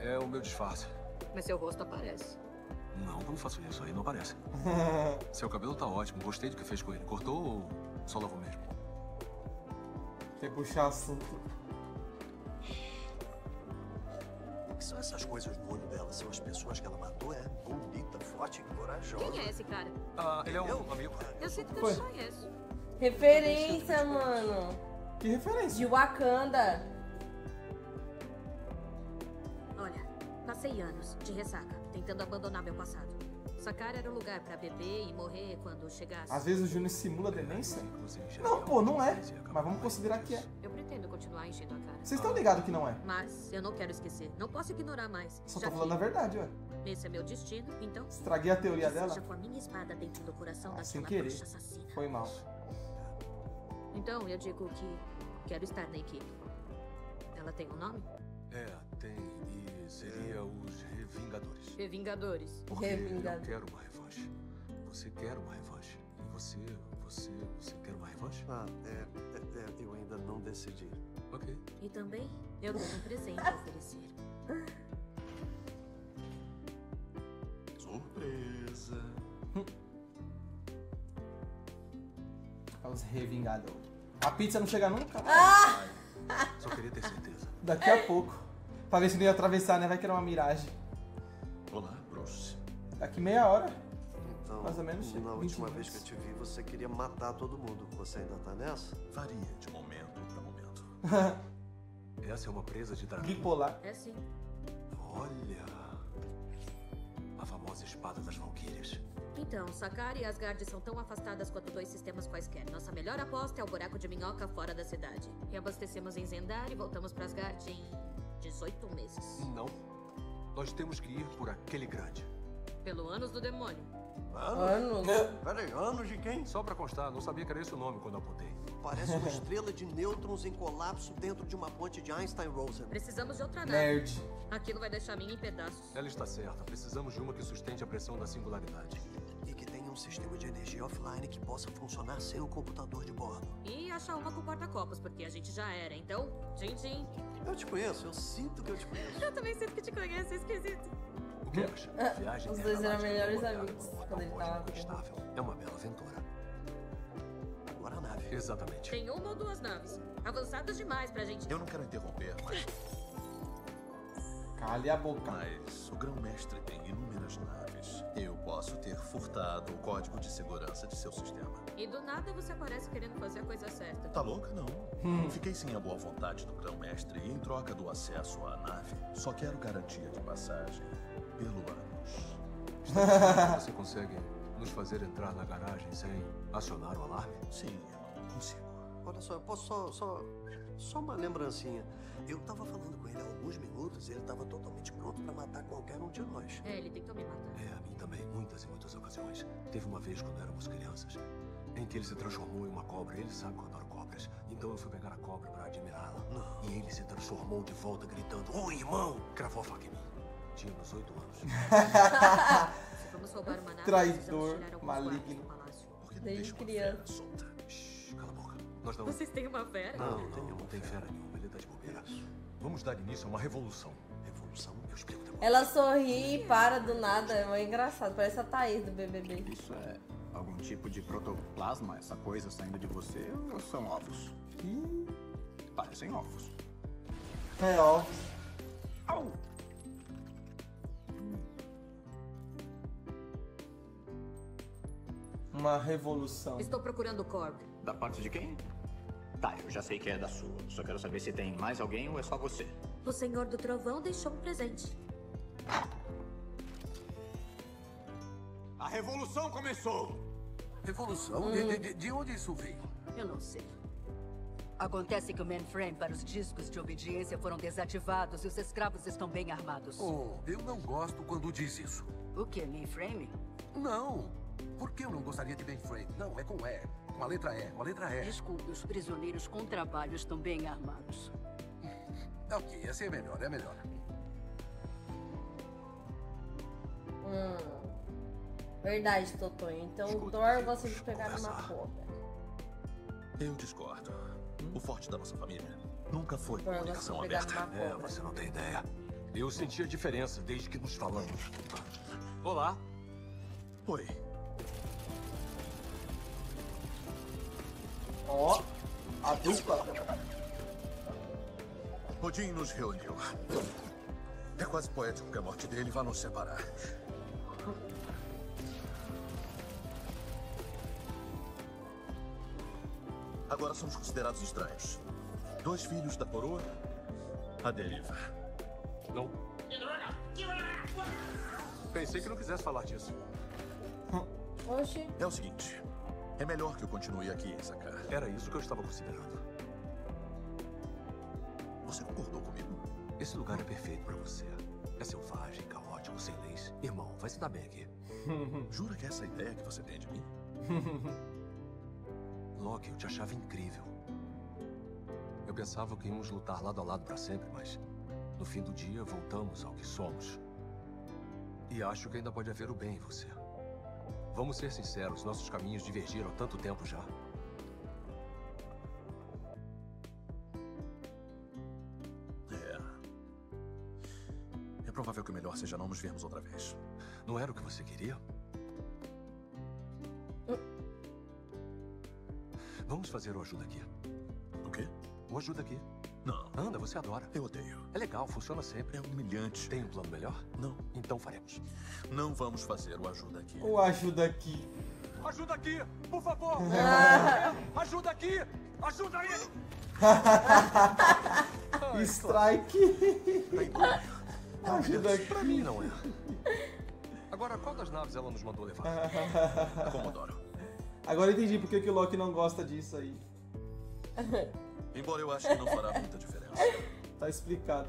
É o meu disfarce. Mas seu rosto aparece. Não, não faço isso, aí não aparece. <laughs> Seu cabelo tá ótimo, gostei do que fez com ele. Cortou ou só lavou mesmo? Quer puxar assunto. Que são essas coisas no olho dela? São as pessoas que ela matou? É bonita, forte e corajosa. Quem é esse cara? Ah, ele é um amigo. Eu sinto que Foi. eu te conheço. Referência, mano. Que referência? De Wakanda. Olha, passei anos de ressaca, tentando abandonar meu passado. Sakara era um lugar pra beber e morrer quando chegasse. Às vezes o Júnior simula demência? Não, pô, não é. Mas vamos considerar que é. Continuar enchendo a cara. Vocês estão ligados que não é? Mas eu não quero esquecer. Não posso ignorar mais. Só tô falando a verdade, ué. Esse é meu destino, então. Estraguei a teoria dela? Seja com a minha espada dentro do coração Ah, sem daquela querer. bruxa assassina. Foi mal. Então eu digo que quero estar na equipe. Ela tem um nome? É, tem. E seria os Revingadores. Revingadores. Porque eu quero uma revanche. Você quer uma revanche. E você, você, você quer uma revanche? Ah, é, é, é, eu ainda não decidi. Ok. E também eu tenho um presente a oferecer. Surpresa. <laughs> Os revingadores. A pizza não chega nunca? Ah! Só queria ter certeza. Daqui a pouco. Pra ver se não ia atravessar, né? Vai que era uma miragem. Olá, Bruce. Daqui meia hora. Então, Mais ou menos, na 20 última minutos. vez que eu te vi, você queria matar todo mundo. Você ainda tá nessa? Varia de momento. <laughs> Essa é uma presa de dragão. Bipolar. É sim. Olha. A famosa espada das Valquírias. Então, Sakara e Asgard são tão afastadas quanto dois sistemas quaisquer. Nossa melhor aposta é o buraco de minhoca fora da cidade. Reabastecemos em Zendar e voltamos para Asgard em 18 meses. Não. Nós temos que ir por aquele grande. Pelo anos do demônio. Anos? Peraí, anos de quem? Só pra constar, não sabia que era esse o nome quando apontei. Parece uma estrela de nêutrons em colapso dentro de uma ponte de Einstein-Rosen. Precisamos de outra nave. Nerd. Aquilo vai deixar a minha em pedaços. Ela está certa. Precisamos de uma que sustente a pressão da singularidade. E que tenha um sistema de energia offline que possa funcionar sem o computador de bordo. E achar uma com porta-copos, porque a gente já era. Então, tchim tchim. Eu te conheço, eu sinto que eu te conheço. Eu também sinto que te conheço, é esquisito. O que acha? Viagem Os dois eram intergaláctica melhores amigos quando ele topóstica tava. estável. É uma bela aventura. Agora a nave. Exatamente. Tem uma ou duas naves. Avançadas demais pra gente. Eu não quero interromper, mas <laughs> Cale a boca. Mas o grão-mestre tem inúmeras naves. Eu posso ter furtado o código de segurança de seu sistema. E do nada você aparece querendo fazer a coisa certa. Tá louca, não? Hum. Fiquei sem a boa vontade do grão-mestre e em troca do acesso à nave, só quero garantia de passagem pelo ânus. <laughs> Você consegue nos fazer entrar na garagem sem acionar o alarme? Sim, eu consigo. Olha só, eu posso só, só, só uma lembrancinha. Eu tava falando com ele há alguns minutos e ele tava totalmente pronto pra matar qualquer um de nós. É, ele tentou me matar. É, a mim também, muitas e muitas ocasiões. Teve uma vez quando éramos crianças, em que ele se transformou em uma cobra. Ele sabe que eu adoro cobras. Então eu fui pegar a cobra pra admirá-la. E ele se transformou de volta, gritando: Oi, irmão! Cravou a faca em mim. Tínhamos oito anos. <laughs> Se vamos roubar uma nave, Traidor, maligno. palácio. Desde criança. Cala a boca. Nós não. Vocês têm uma fera? Não, não, não tem fera nenhuma. Ele tá de bobeira. Vamos dar início a uma revolução. Revolução? Eu explico depois. Ela sorri e para do nada. É muito engraçado. Parece a Thaís do BBB. Isso é algum tipo de protoplasma, essa coisa saindo de você, ou são ovos? Parecem ovos. É, ó. Au! Uma revolução. Estou procurando o Corb. Da parte de quem? Tá, eu já sei que é da sua. Só quero saber se tem mais alguém ou é só você. O Senhor do Trovão deixou um presente. A revolução começou! Revolução? De, de- de- de onde isso veio? Eu não sei. Acontece que o mainframe para os discos de obediência foram desativados e os escravos estão bem armados. Oh, eu não gosto quando diz isso. O que, mainframe? Não. Por que eu não gostaria de mainframe? Não, é com E. Com a letra E. Com a letra E. Desculpe, os prisioneiros com trabalho estão bem armados. <laughs> Ok, assim é melhor, é melhor. Hum. Verdade, Totonho. Então o Thor gosta de pegar numa cobra. Eu discordo. O forte da nossa família nunca foi Thor comunicação aberta. É, você não tem ideia. Eu senti a diferença desde que nos falamos. Olá. Oi. Ó, a dupla. Odin nos reuniu. É quase poético que a morte dele vá nos separar. Agora somos considerados estranhos. Dois filhos da coroa, a deriva. Não. Pensei que não quisesse falar disso. Oxi. É o seguinte: é melhor que eu continue aqui, Sakar. Era isso que eu estava considerando. Você concordou comigo? Esse lugar é perfeito pra você. É selvagem, caótico, sem leis. Irmão, vai se dar bem aqui. <laughs> Jura que é essa a ideia que você tem de mim? <laughs> Loki, eu te achava incrível. Eu pensava que íamos lutar lado a lado pra sempre, mas no fim do dia voltamos ao que somos. E acho que ainda pode haver o bem em você. Vamos ser sinceros, nossos caminhos divergiram há tanto tempo já. É. É provável que o melhor seja não nos vermos outra vez. Não era o que você queria? Vamos fazer o ajuda aqui. O quê? O ajuda aqui. Não. Anda, você adora. Eu odeio. É legal, funciona sempre. É humilhante. Tem um plano melhor? Não. Então faremos. Não vamos fazer o ajuda aqui. O ajuda aqui. Ajuda aqui, por favor! Ah. <laughs> Ajuda aqui! Ajuda aí! <laughs> Strike. <laughs> Ajuda aqui. Pra mim não é. Agora, qual das naves ela nos mandou levar? Comodoro. Agora eu entendi porque que o Loki não gosta disso aí. Embora eu ache que não fará muita diferença. <laughs> Tá explicado.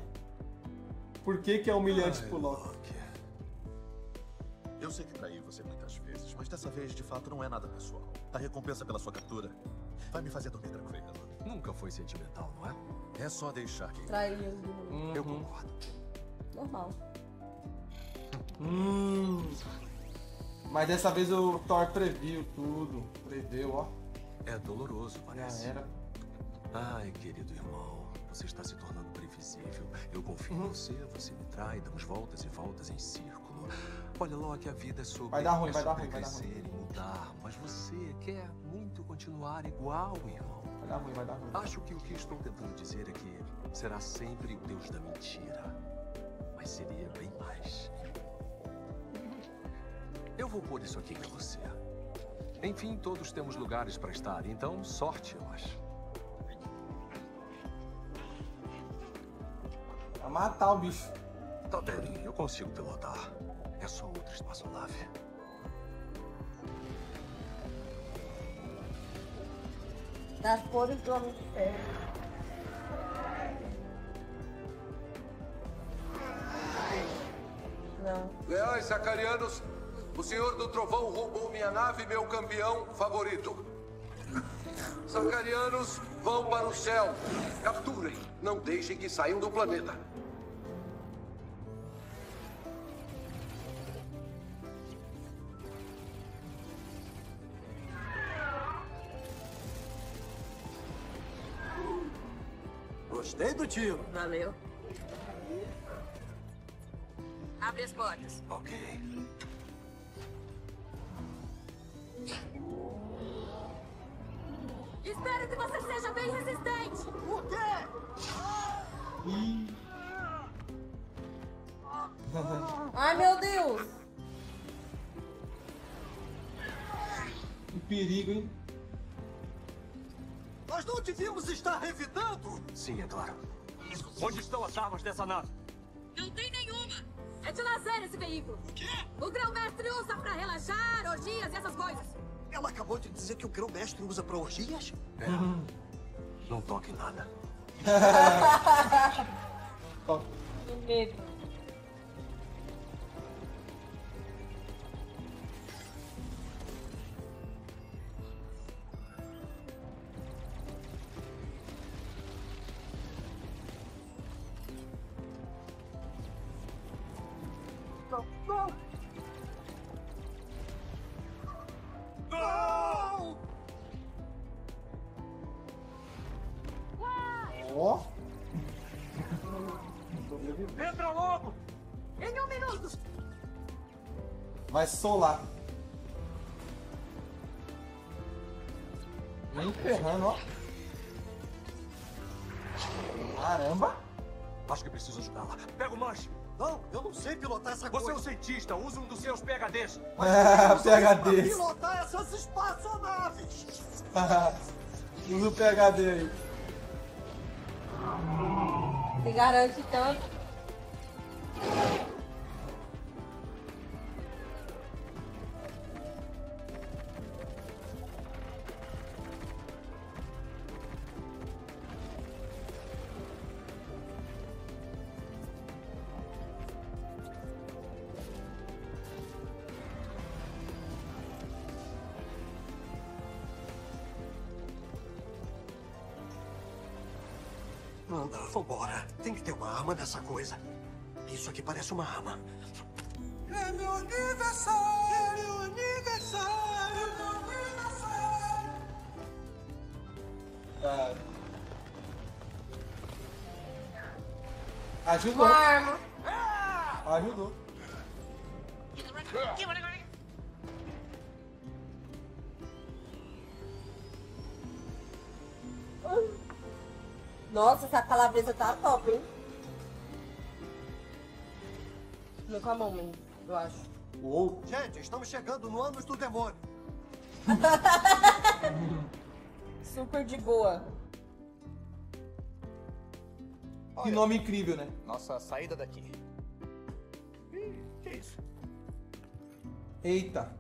Por que que é humilhante Ai, pro Loki? Eu sei que traí você muitas vezes, mas dessa vez de fato não é nada pessoal. A recompensa pela sua captura vai me fazer dormir tranquilo. Nunca foi sentimental, não é? É só deixar que. Traiu novo. Eu concordo. Normal. Hum. Mas dessa vez o Thor previu tudo. Preveu, ó. É doloroso, parece. Já era. Ai, querido irmão, você está se tornando previsível. Eu confio em você, você me trai, damos voltas e voltas em círculo. Olha, Loki, a vida é sobre, Vai dar ruim, é vai dar ruim, vai dar crescer e mudar. Mas você quer muito continuar igual, irmão. Vai dar ruim, vai dar ruim. Acho que o que estou tentando dizer é que será sempre o Deus da mentira. Mas seria bem mais. Eu vou pôr isso aqui pra você. Enfim, todos temos lugares pra estar, então sorte, eu acho. Pra matar o bicho. Tá bem, eu consigo pilotar. É só outra espaçonave. Das cores do Homem de Ferro. Não. Leais sacarianos, o Senhor do Trovão roubou minha nave e meu campeão favorito. Sacarianos, vão para o céu. Capturem. Não deixem que saiam do planeta. Gostei do tiro. Valeu. Abre as portas. Ok. Espero que você seja bem resistente. Por quê? <laughs> Ai, meu Deus. Que perigo, hein? Nós não devíamos estar revidando. Sim, é claro. Onde estão as armas dessa nave? Não tem nenhuma. É de lazer esse veículo. O quê? O grão-mestre usa pra relaxar, orgias e essas coisas. Ela acabou de dizer que o grão-mestre usa pra orgias? É. Não toque nada. <laughs> Que Vai solar. Nem ferrando, ó. Caramba. Acho que preciso ajudá-la. Pega o manche. Não, eu não sei pilotar essa Você é um coisa. cientista. Usa um dos seus PHDs. É, PHD. Pilotar essas espaçonaves. <laughs> Usa o PHD aí. Se garante tanto. Arma nessa coisa. Isso aqui parece uma arma. É meu aniversário! É meu aniversário! É meu aniversário! Cara. Ajudou. Uma arma. Ajudou. Nossa, essa calabresa tá top, hein? Não com a mão mesmo, eu acho. Uou. Gente, estamos chegando no ânus do demônio. <laughs> Super de boa. Que nome incrível, né? Nossa saída daqui. Ih, que isso? Eita.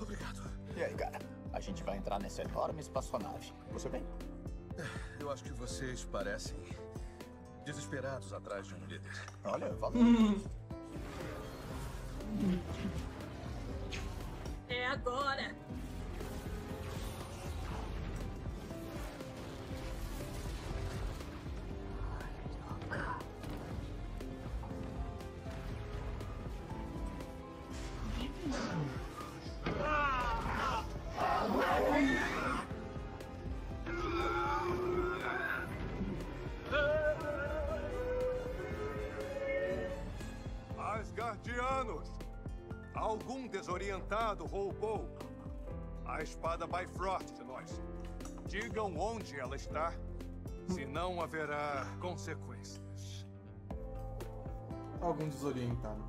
Obrigado. E aí, cara? A gente vai entrar nessa enorme espaçonave. Você bem? Eu acho que vocês parecem desesperados atrás de um líder. Olha, valeu. É agora. Desorientado roubou a espada Bifrost de nós. Digam onde ela está Senão haverá consequências. Algum desorientado.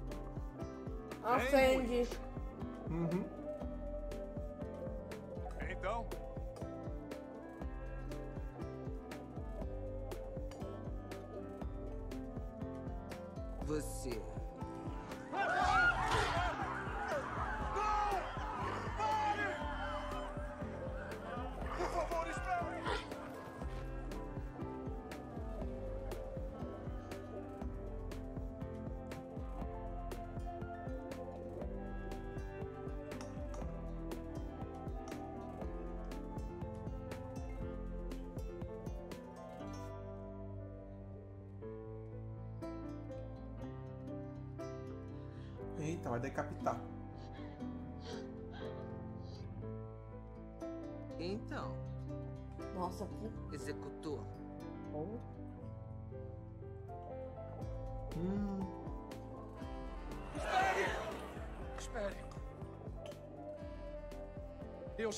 Ofende.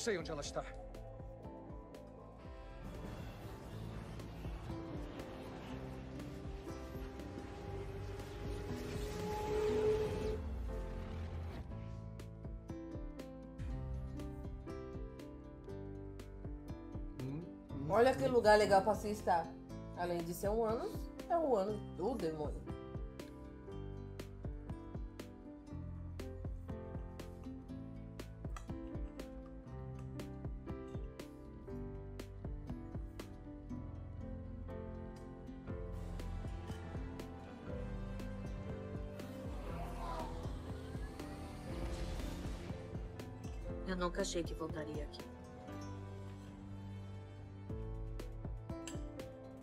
Sei onde ela está. Olha que lugar legal pra se estar. Além de ser um ano, é o ano do demônio. Achei que voltaria aqui.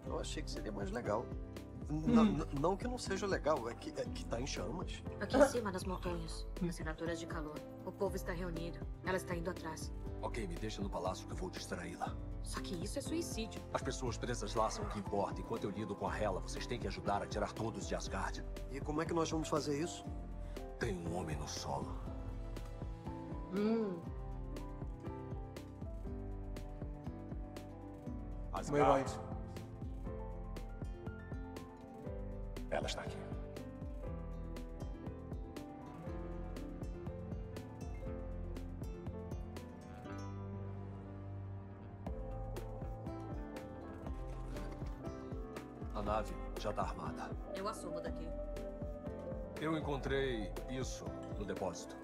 Eu achei que seria mais legal. N- n- Não que não seja legal, é que, é que tá em chamas. Aqui em cima das montanhas, as senaturas de calor. O povo está reunido. Ela está indo atrás. Ok, me deixa no palácio que eu vou distraí-la. Só que isso é suicídio. As pessoas presas lá são o que importa. Enquanto eu lido com a Hela, vocês têm que ajudar a tirar todos de Asgard. E como é que nós vamos fazer isso? Tem um homem no solo. Hum. Meu Ela está aqui. A nave já está armada. Eu assumo daqui. Eu encontrei isso no depósito.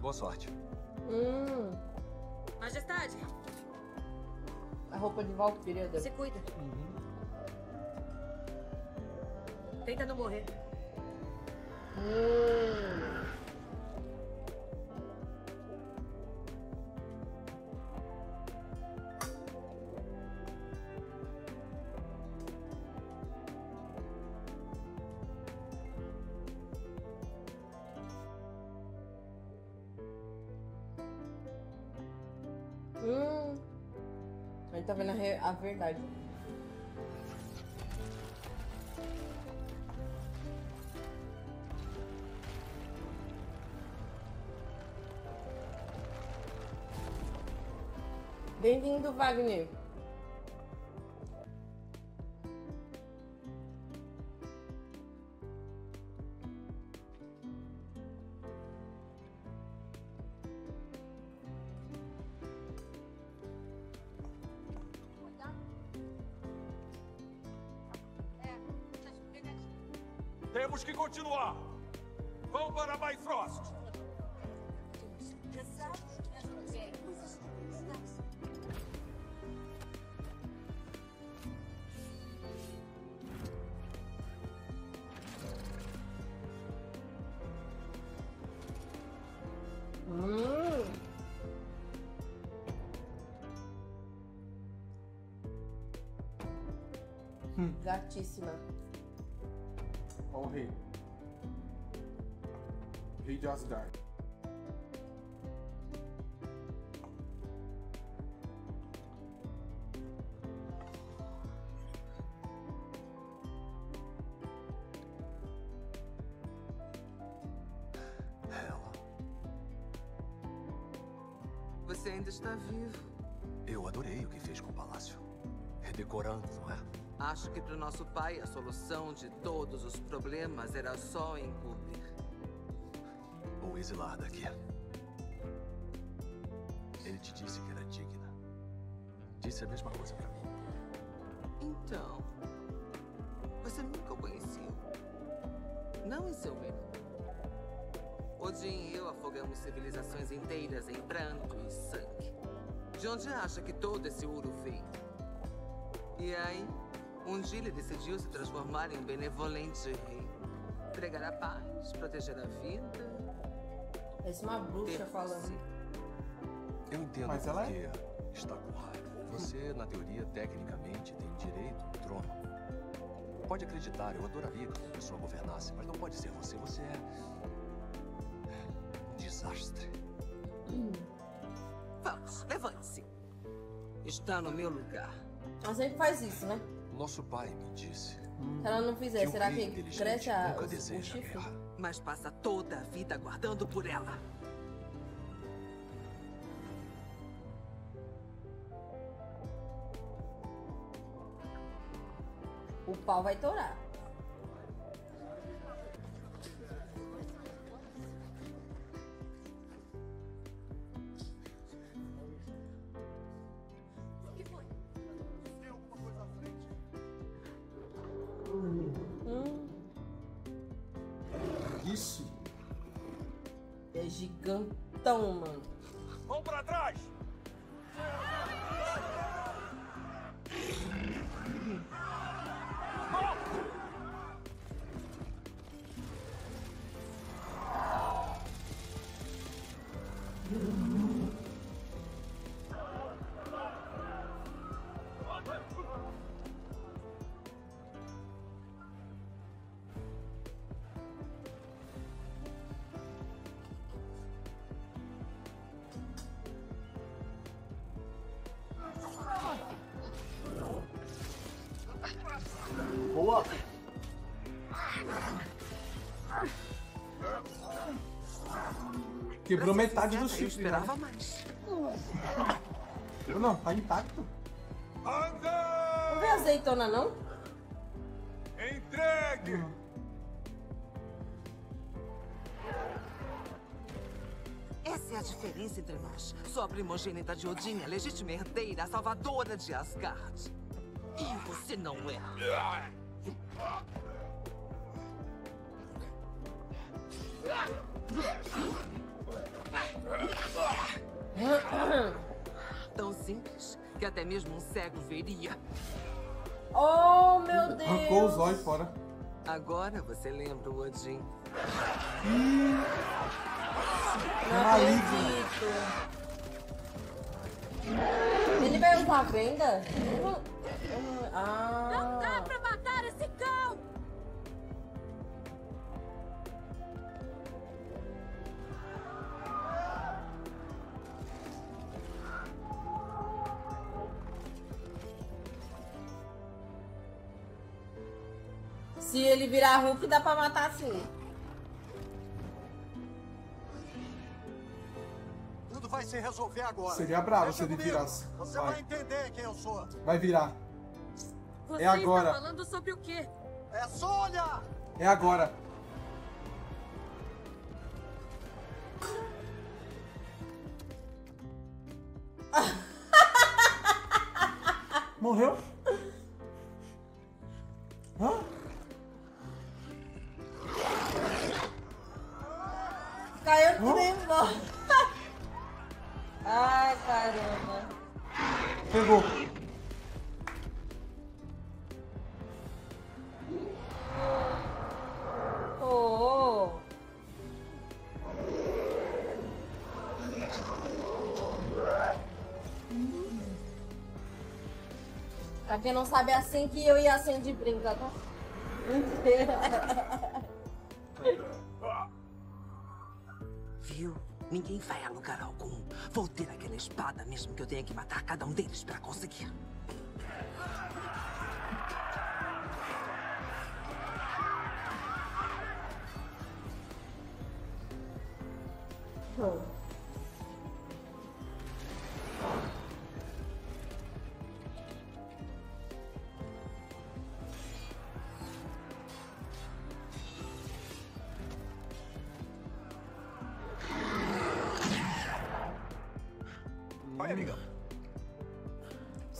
Boa sorte. Hum. Majestade, A roupa de Valkyria se cuida. Tenta não morrer. Hum. Tá vendo a, a verdade. Bem-vindo, Wagner. Gatíssima. Ó o rei. Rei de Asgard. Você ainda está vivo. Eu adorei o que fez com o palácio. Redecorando, não é? Acho que para o nosso pai a solução de todos os problemas era só encobrir. Ou exilar daqui. Ele te disse que era digna. Disse a mesma coisa pra mim. Então, você nunca o conheceu. Não em seu menu. Odin e eu afogamos civilizações inteiras em pranto e sangue. De onde acha que todo esse ouro veio? E aí, um dia ele decidiu se transformar em um benevolente rei. Pregar a paz, proteger a vida. Parece uma bruxa ter falando. Eu entendo Mas ela porque está com raiva. Você, na teoria, tecnicamente, tem direito ao trono. Pode acreditar, eu adoraria que uma pessoa governasse, mas não pode ser você. Você é. um desastre. Vamos, levante-se. Está no meu lugar. Ela sempre faz isso, né? Nosso pai me disse. Se ela não fizer, Que será que cresce a, nunca deseja chifre? Mas passa toda a vida aguardando por ela. O pau vai torar. Quebrou metade do Eu chifre. esperava né? mais. Não, tá intacto. Não vem azeitona, não? Entregue! Essa é a diferença entre nós. Sou a primogênita de Odin, a legítima herdeira, a salvadora de Asgard. E você não é. Até mesmo um cego veria. Oh, meu Deus! Arrancou os olhos fora. Agora você lembra o Odin. Não acredito. Ele vai usar venda? Uhum. Ah. Virar Hulk, dá pra matar sim. Tudo vai se resolver agora. Seria bravo Deixa se ele comigo. virasse. Você Vai. vai entender quem eu sou. Vai virar. Você É agora. está falando sobre o quê? É só olhar. É agora. <laughs> Morreu? Pra quem não sabe, é assim que eu e a Sandy brinca, tá? <laughs> Viu? Ninguém vai a lugar algum. Vou ter aquela espada, mesmo que eu tenha que matar cada um deles para conseguir.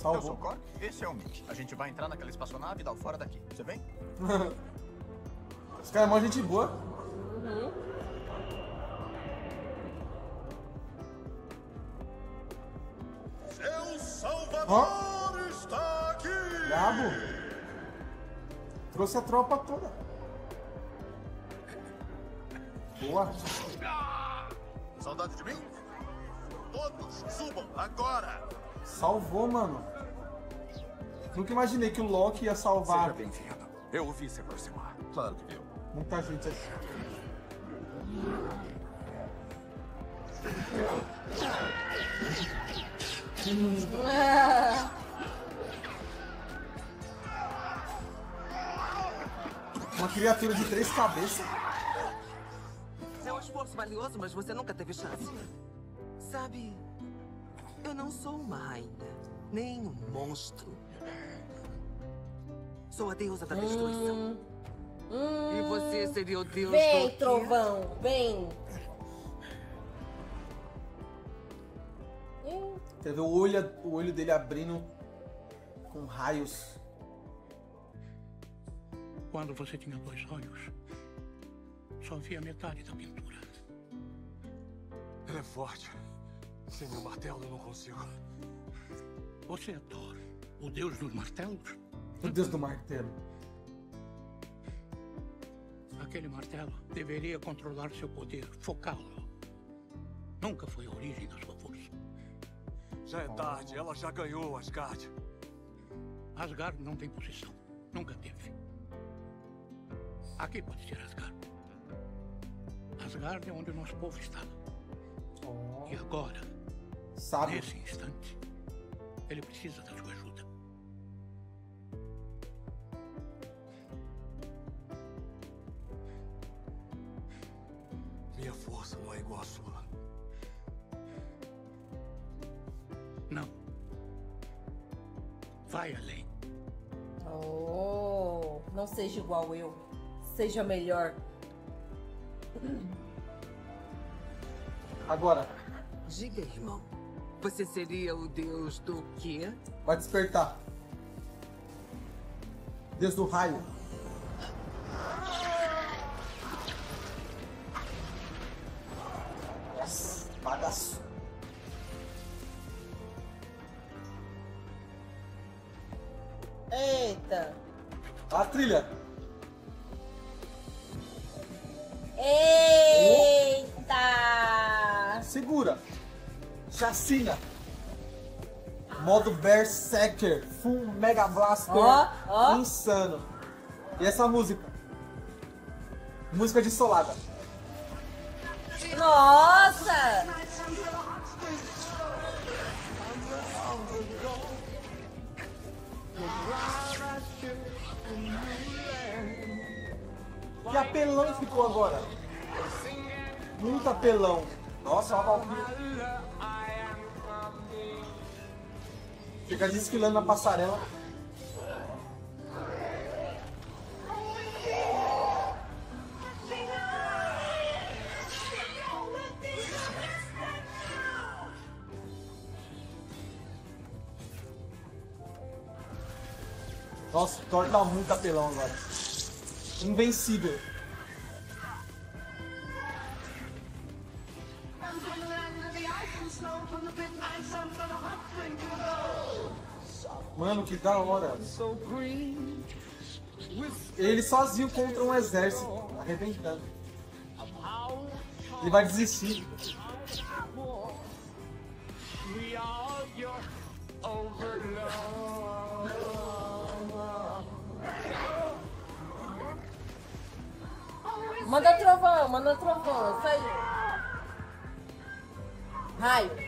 Salvou. Eu sou o Cork, esse é o Mitch. A gente vai entrar naquela espaçonave e dar o fora daqui. Você vem? <laughs> Os caras é mó gente boa. Seu Salvador está aqui! Brabo. Trouxe a tropa toda. Boa. Saudade de mim? Todos subam agora! Salvou, mano. Nunca imaginei que o Loki ia salvar Seja bem-vindo. Eu ouvi se aproximar. Claro que viu. muita gente assim. Uma criatura de três cabeças. É um esforço valioso, mas você nunca teve chance. Sabe, eu não sou uma rainha, nem um monstro. Sou a deusa da destruição. E você seria o deus Vem, do trovão, vem. Quer ver o olho, o olho dele abrindo com raios. Quando você tinha dois olhos, só via metade da pintura. Ele é forte. Sem meu martelo eu não consigo. Você é Thor, o deus dos martelos? O deus do martelo. Aquele martelo deveria controlar seu poder, focá-lo. Nunca foi a origem da sua força. Já é tarde, ela já ganhou Asgard. Asgard não tem posição. Nunca teve. Aqui pode ser Asgard. Asgard é onde o nosso povo está. E agora, Sabe? nesse instante, ele precisa da sua igual à sua. Não. Vai além. Oh, não seja igual eu. Seja melhor. Agora, Diga, irmão. Você seria o deus do quê? vai despertar. Deus do raio. Bagaço. Eita. A trilha. Eita. Segura. Chacina. Modo Berserker. Full Mega Blaster. Ó, ó. Insano. E essa música? Música de solada. Nossa. Que apelão ficou agora. Muito apelão. Nossa, olha a Valkyria. Fica desfilando na passarela. Nossa, o Thor tá muito apelão agora. Invencível. Mano, que da hora. Ele sozinho contra um exército, arrebentando. Ele vai desistir. Manda trovão, manda trovão. Isso aí. Raio.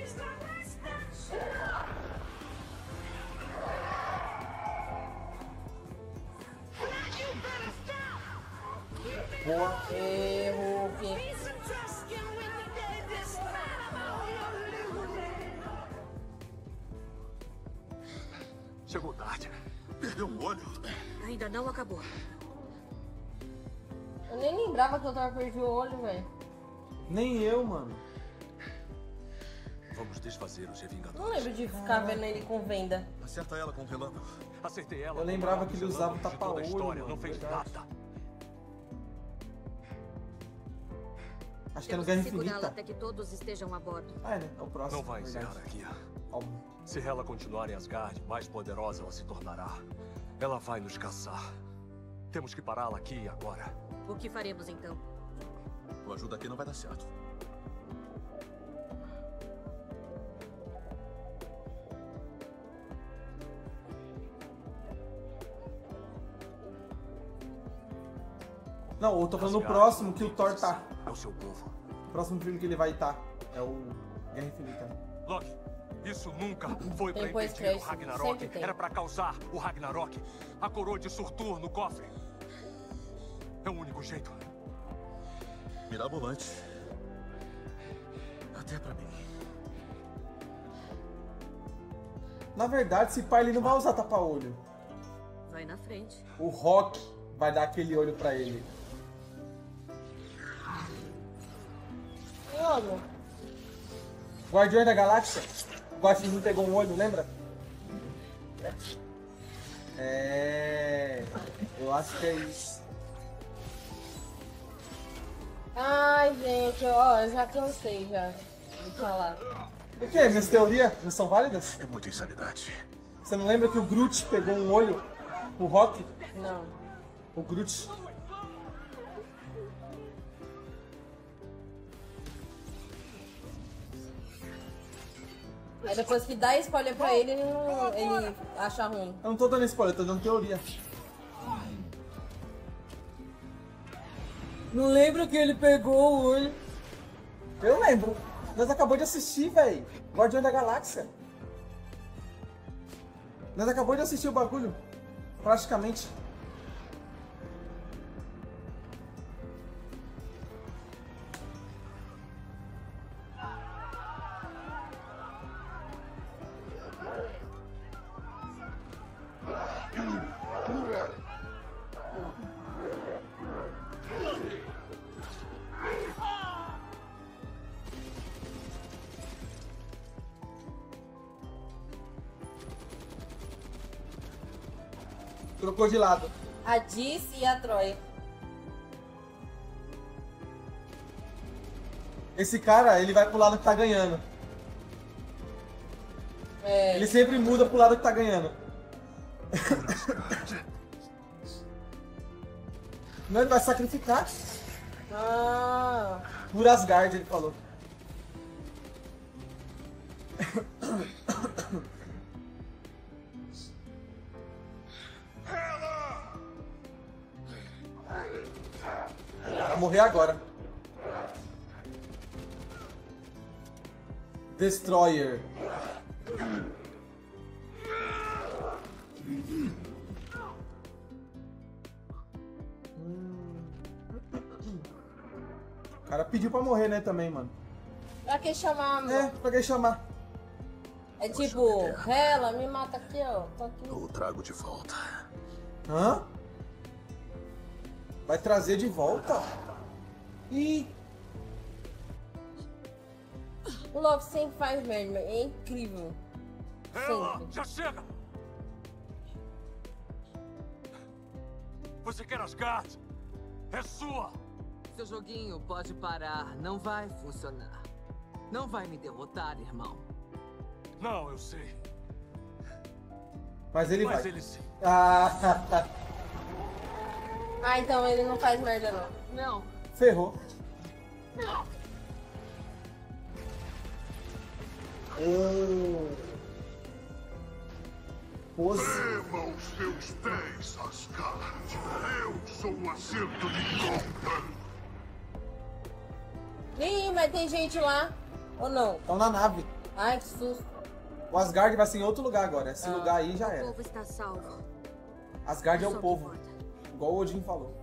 O olho, velho. Nem eu, mano. Vamos desfazer os revingadores. Não lembro de ficar vendo ele com venda. Acerta ela com o relâmpago. Acertei ela. Eu lembrava que ele usava de tapa-olho, história. mano, Não fez verdade. nada. Acho que é no Temos Guerra Infinita. até que todos estejam a bordo. Ah, é, né? É o próximo. Não vai verdade. encerrar aqui. Calma. Se ela continuar em Asgard, mais poderosa ela se tornará. Ela vai nos caçar. Temos que pará-la aqui e agora. O que faremos então? O ajuda aqui não vai dar certo. Não, eu tô falando no Asgard próximo que o Thor tá. É o seu povo. O próximo filme que ele vai estar é o Guerra Infinita. Loki, isso nunca foi pra impedir o pós-crédito, Ragnarok. Era pra causar o Ragnarok. A coroa de Surtur no cofre. É o único jeito. Mirabolante. Até pra mim. Na verdade, esse pai ele não vai usar tapa-olho. Vai na frente. O Rock vai dar aquele olho pra ele. Mano, Guardiões da Galáxia. O Guaxinim pegou um olho, lembra? É. Eu acho que é isso. Ai, gente, ó, eu já cansei já de falar. O que? Minhas teorias não são válidas? É muita insanidade. Você não lembra que o Groot pegou um olho? O Rock? Não. O Groot. Aí depois que dá spoiler pra ele, ele, não, ele acha ruim. Eu não tô dando spoiler, eu tô dando teoria. Não lembro que ele pegou o olho. Eu lembro. Nós acabou de assistir, velho. Guardiões da Galáxia. Nós acabou de assistir o bagulho. Praticamente. Trocou de lado. A Diz e a Troy. Esse cara, ele vai pro lado que tá ganhando. É. Ele sempre muda pro lado que tá ganhando. <laughs> Não, ele vai sacrificar. Ah. Por Asgard, ele falou. <coughs> morrer agora. Destroyer. O cara pediu pra morrer, né, também, mano. Pra que chamar, mano? É, pra que chamar? É tipo, ela me mata aqui, ó. Tô aqui. Eu trago de volta. Hã? Vai trazer de volta? Ih, O Loki sempre faz merda, é incrível. Ela, Sempre. já chega! Você quer Asgard? É sua! Seu joguinho pode parar, não vai funcionar. Não vai me derrotar, irmão. Não, eu sei. mas ele Mas vai. ele sim. Ah, <laughs> Ah, então ele não faz merda, não. Não. Ferrou. Oh. Pose. Os teus pés, Asgard. Eu sou o acerto de. Ih, mas tem gente lá. Ou não? Estão na nave. Ai, que susto. O Asgard vai ser em outro lugar agora. Esse Ah. lugar aí já O era. povo está salvo. Asgard é o povo. Igual o Odin falou.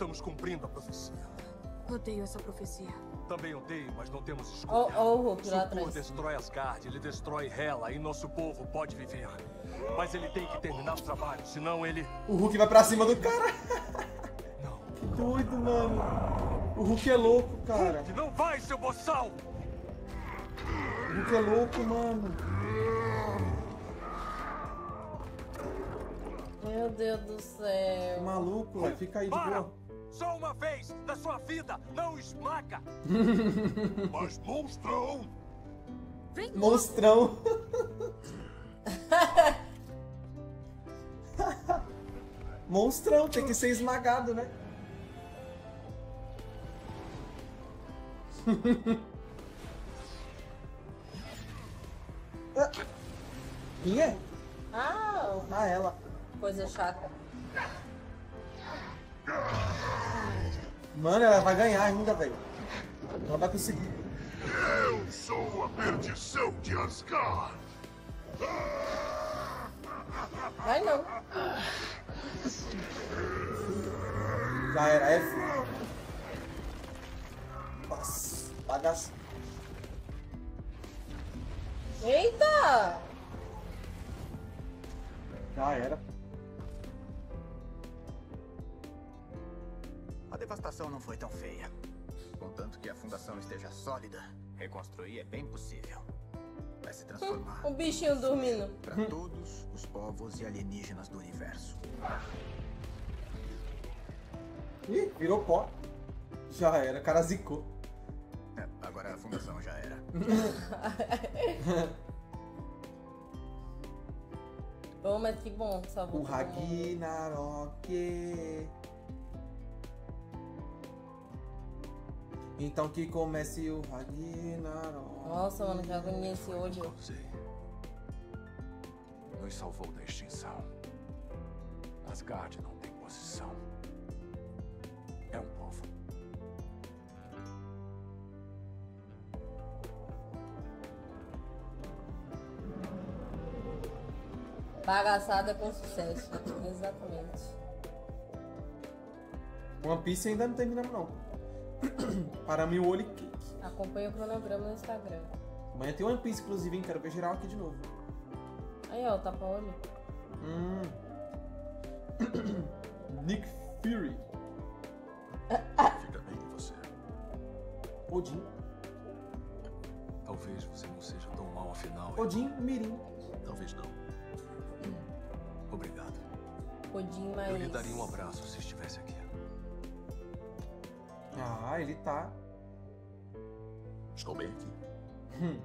Estamos cumprindo a profecia. Odeio essa profecia. Também odeio, mas não temos escolha. ó o Hulk lá atrás. destrói Asgard, ele destrói Hela e nosso povo pode viver. Mas ele tem que terminar o trabalho, senão ele... O Hulk vai pra cima do cara. <laughs> Que doido, mano. O Hulk é louco, cara. Que não vai, seu boçal! Hulk é louco, mano. Meu Deus do céu. Maluco. Fica aí de Para! boa. Só uma vez na sua vida, não esmaga! <laughs> Mas monstrão! Monstrão. <laughs> Monstrão, tem que ser esmagado, né? Ah, <laughs> Quem é? Ah, Ah, ela. coisa chata. Mano, ela vai ganhar ainda, velho. Ela vai conseguir. Eu sou a perdição de Asgard. Vai não. Já era F. Nossa, bagaço. Eita! Já era. A devastação não foi tão feia. Contanto que a fundação esteja sólida, reconstruir é bem possível. Vai se transformar <laughs> Um bichinho dormindo. para todos os povos e alienígenas do universo. Ih, virou pó. Já era, o cara zicou. É, agora a fundação já era. <laughs> Bom, mas que bom salvou O. Ragnarok. Então que comece o Ragnarok. Nossa, mano, que agonia esse olho. Nos salvou da extinção. Asgard não tem posição. É um povo. Bagaçada com sucesso. <laughs> Exatamente. One Piece ainda não terminamos não. <coughs> Para mim o olho cake. Acompanhe o cronograma no Instagram. Amanhã tem One Piece, inclusive, hein? Quero ver geral aqui de novo. Aí, ó, tapa olho. Hum. <coughs> Nick Fury. Fica bem em você. Odin. Talvez você não seja tão mal afinal. Odin Mirim. Talvez não. Obrigado. Odin Eu lhe mais. daria um abraço se estivesse aqui. Ah, ele tá. Estou bem aqui. Hum.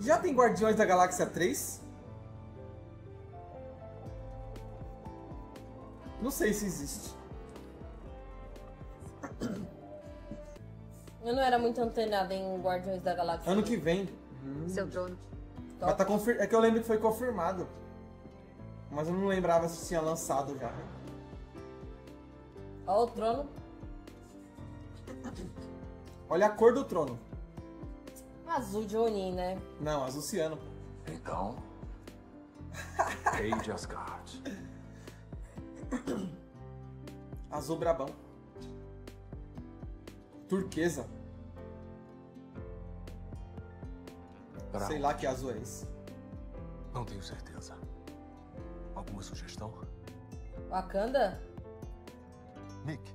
Já tem Guardiões da Galáxia 3? Não sei se existe. Eu não era muito antenada em Guardiões da Galáxia. Ano que vem. Seu trono. Mas tá confir... É que eu lembro que foi confirmado. Mas eu não lembrava se tinha lançado já. Ó, o trono. Olha a cor do trono. Azul de Oni, né? Não, azul ciano. Então. <laughs> De Asgard. Azul brabão. Turquesa. Pra Sei lá que azul é esse. Não tenho certeza. Alguma sugestão? Wakanda? Nick,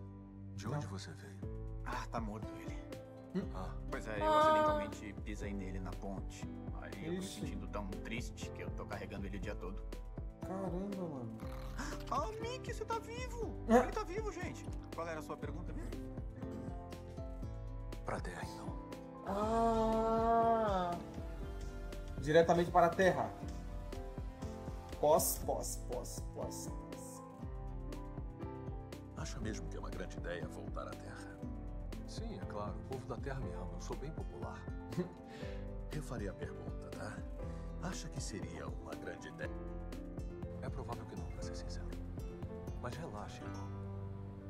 de onde você veio? Ah, tá morto ele. Ah, Pois é, eu Ah. acidentalmente pisei nele na ponte. Aí eu tô me Ixi. sentindo tão triste que eu tô carregando ele o dia todo. Caramba, mano. <gasps> Ah, Nick, você tá vivo! Ah. Ele tá vivo, gente. Qual era a sua pergunta mesmo? pra terra então. Ah. Diretamente para a Terra. Pós, pós, pós, pós. pós. Acha mesmo que é uma grande ideia voltar à Terra? Sim, é claro. O povo da terra me ama. Eu sou bem popular. <laughs> Eu farei a pergunta, tá? Acha que seria uma grande ideia? É provável que não, pra ser sincero. Mas relaxe, irmão.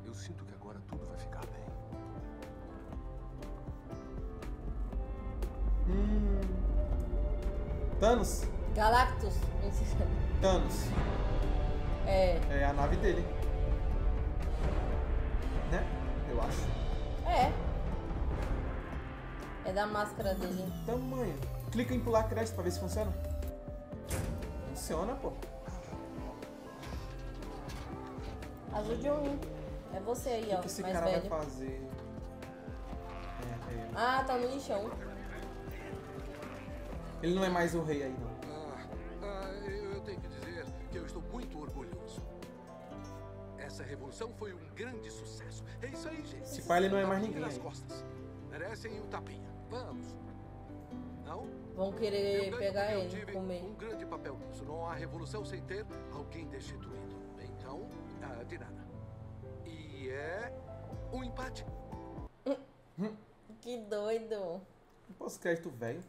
Eu sinto que agora tudo vai ficar bem. Hum. Thanos. Galactus. Thanos. É. É a nave dele. Né? Eu acho. É. É da máscara dele. Tamanho. Clica em pular crédito pra ver se funciona. Funciona, pô. Ajude um. É você aí, O ó, que esse mais cara velho. vai fazer? É, é. Ah, tá no lixão. Ele não é mais o rei aí, não. Ah, ah, eu tenho que dizer que eu estou muito orgulhoso. Essa revolução foi um grande sucesso. É isso aí, gente. Esse pai, ele não é mais ninguém nas costas. Merecem um tapinha. Vamos. Não? Vão querer Eu pegar ele, tive comer. um grande papel nisso. Não há revolução sem ter alguém destituído. Então, ah, de nada. E é um empate. <laughs> Que doido. Pós-crédito velho.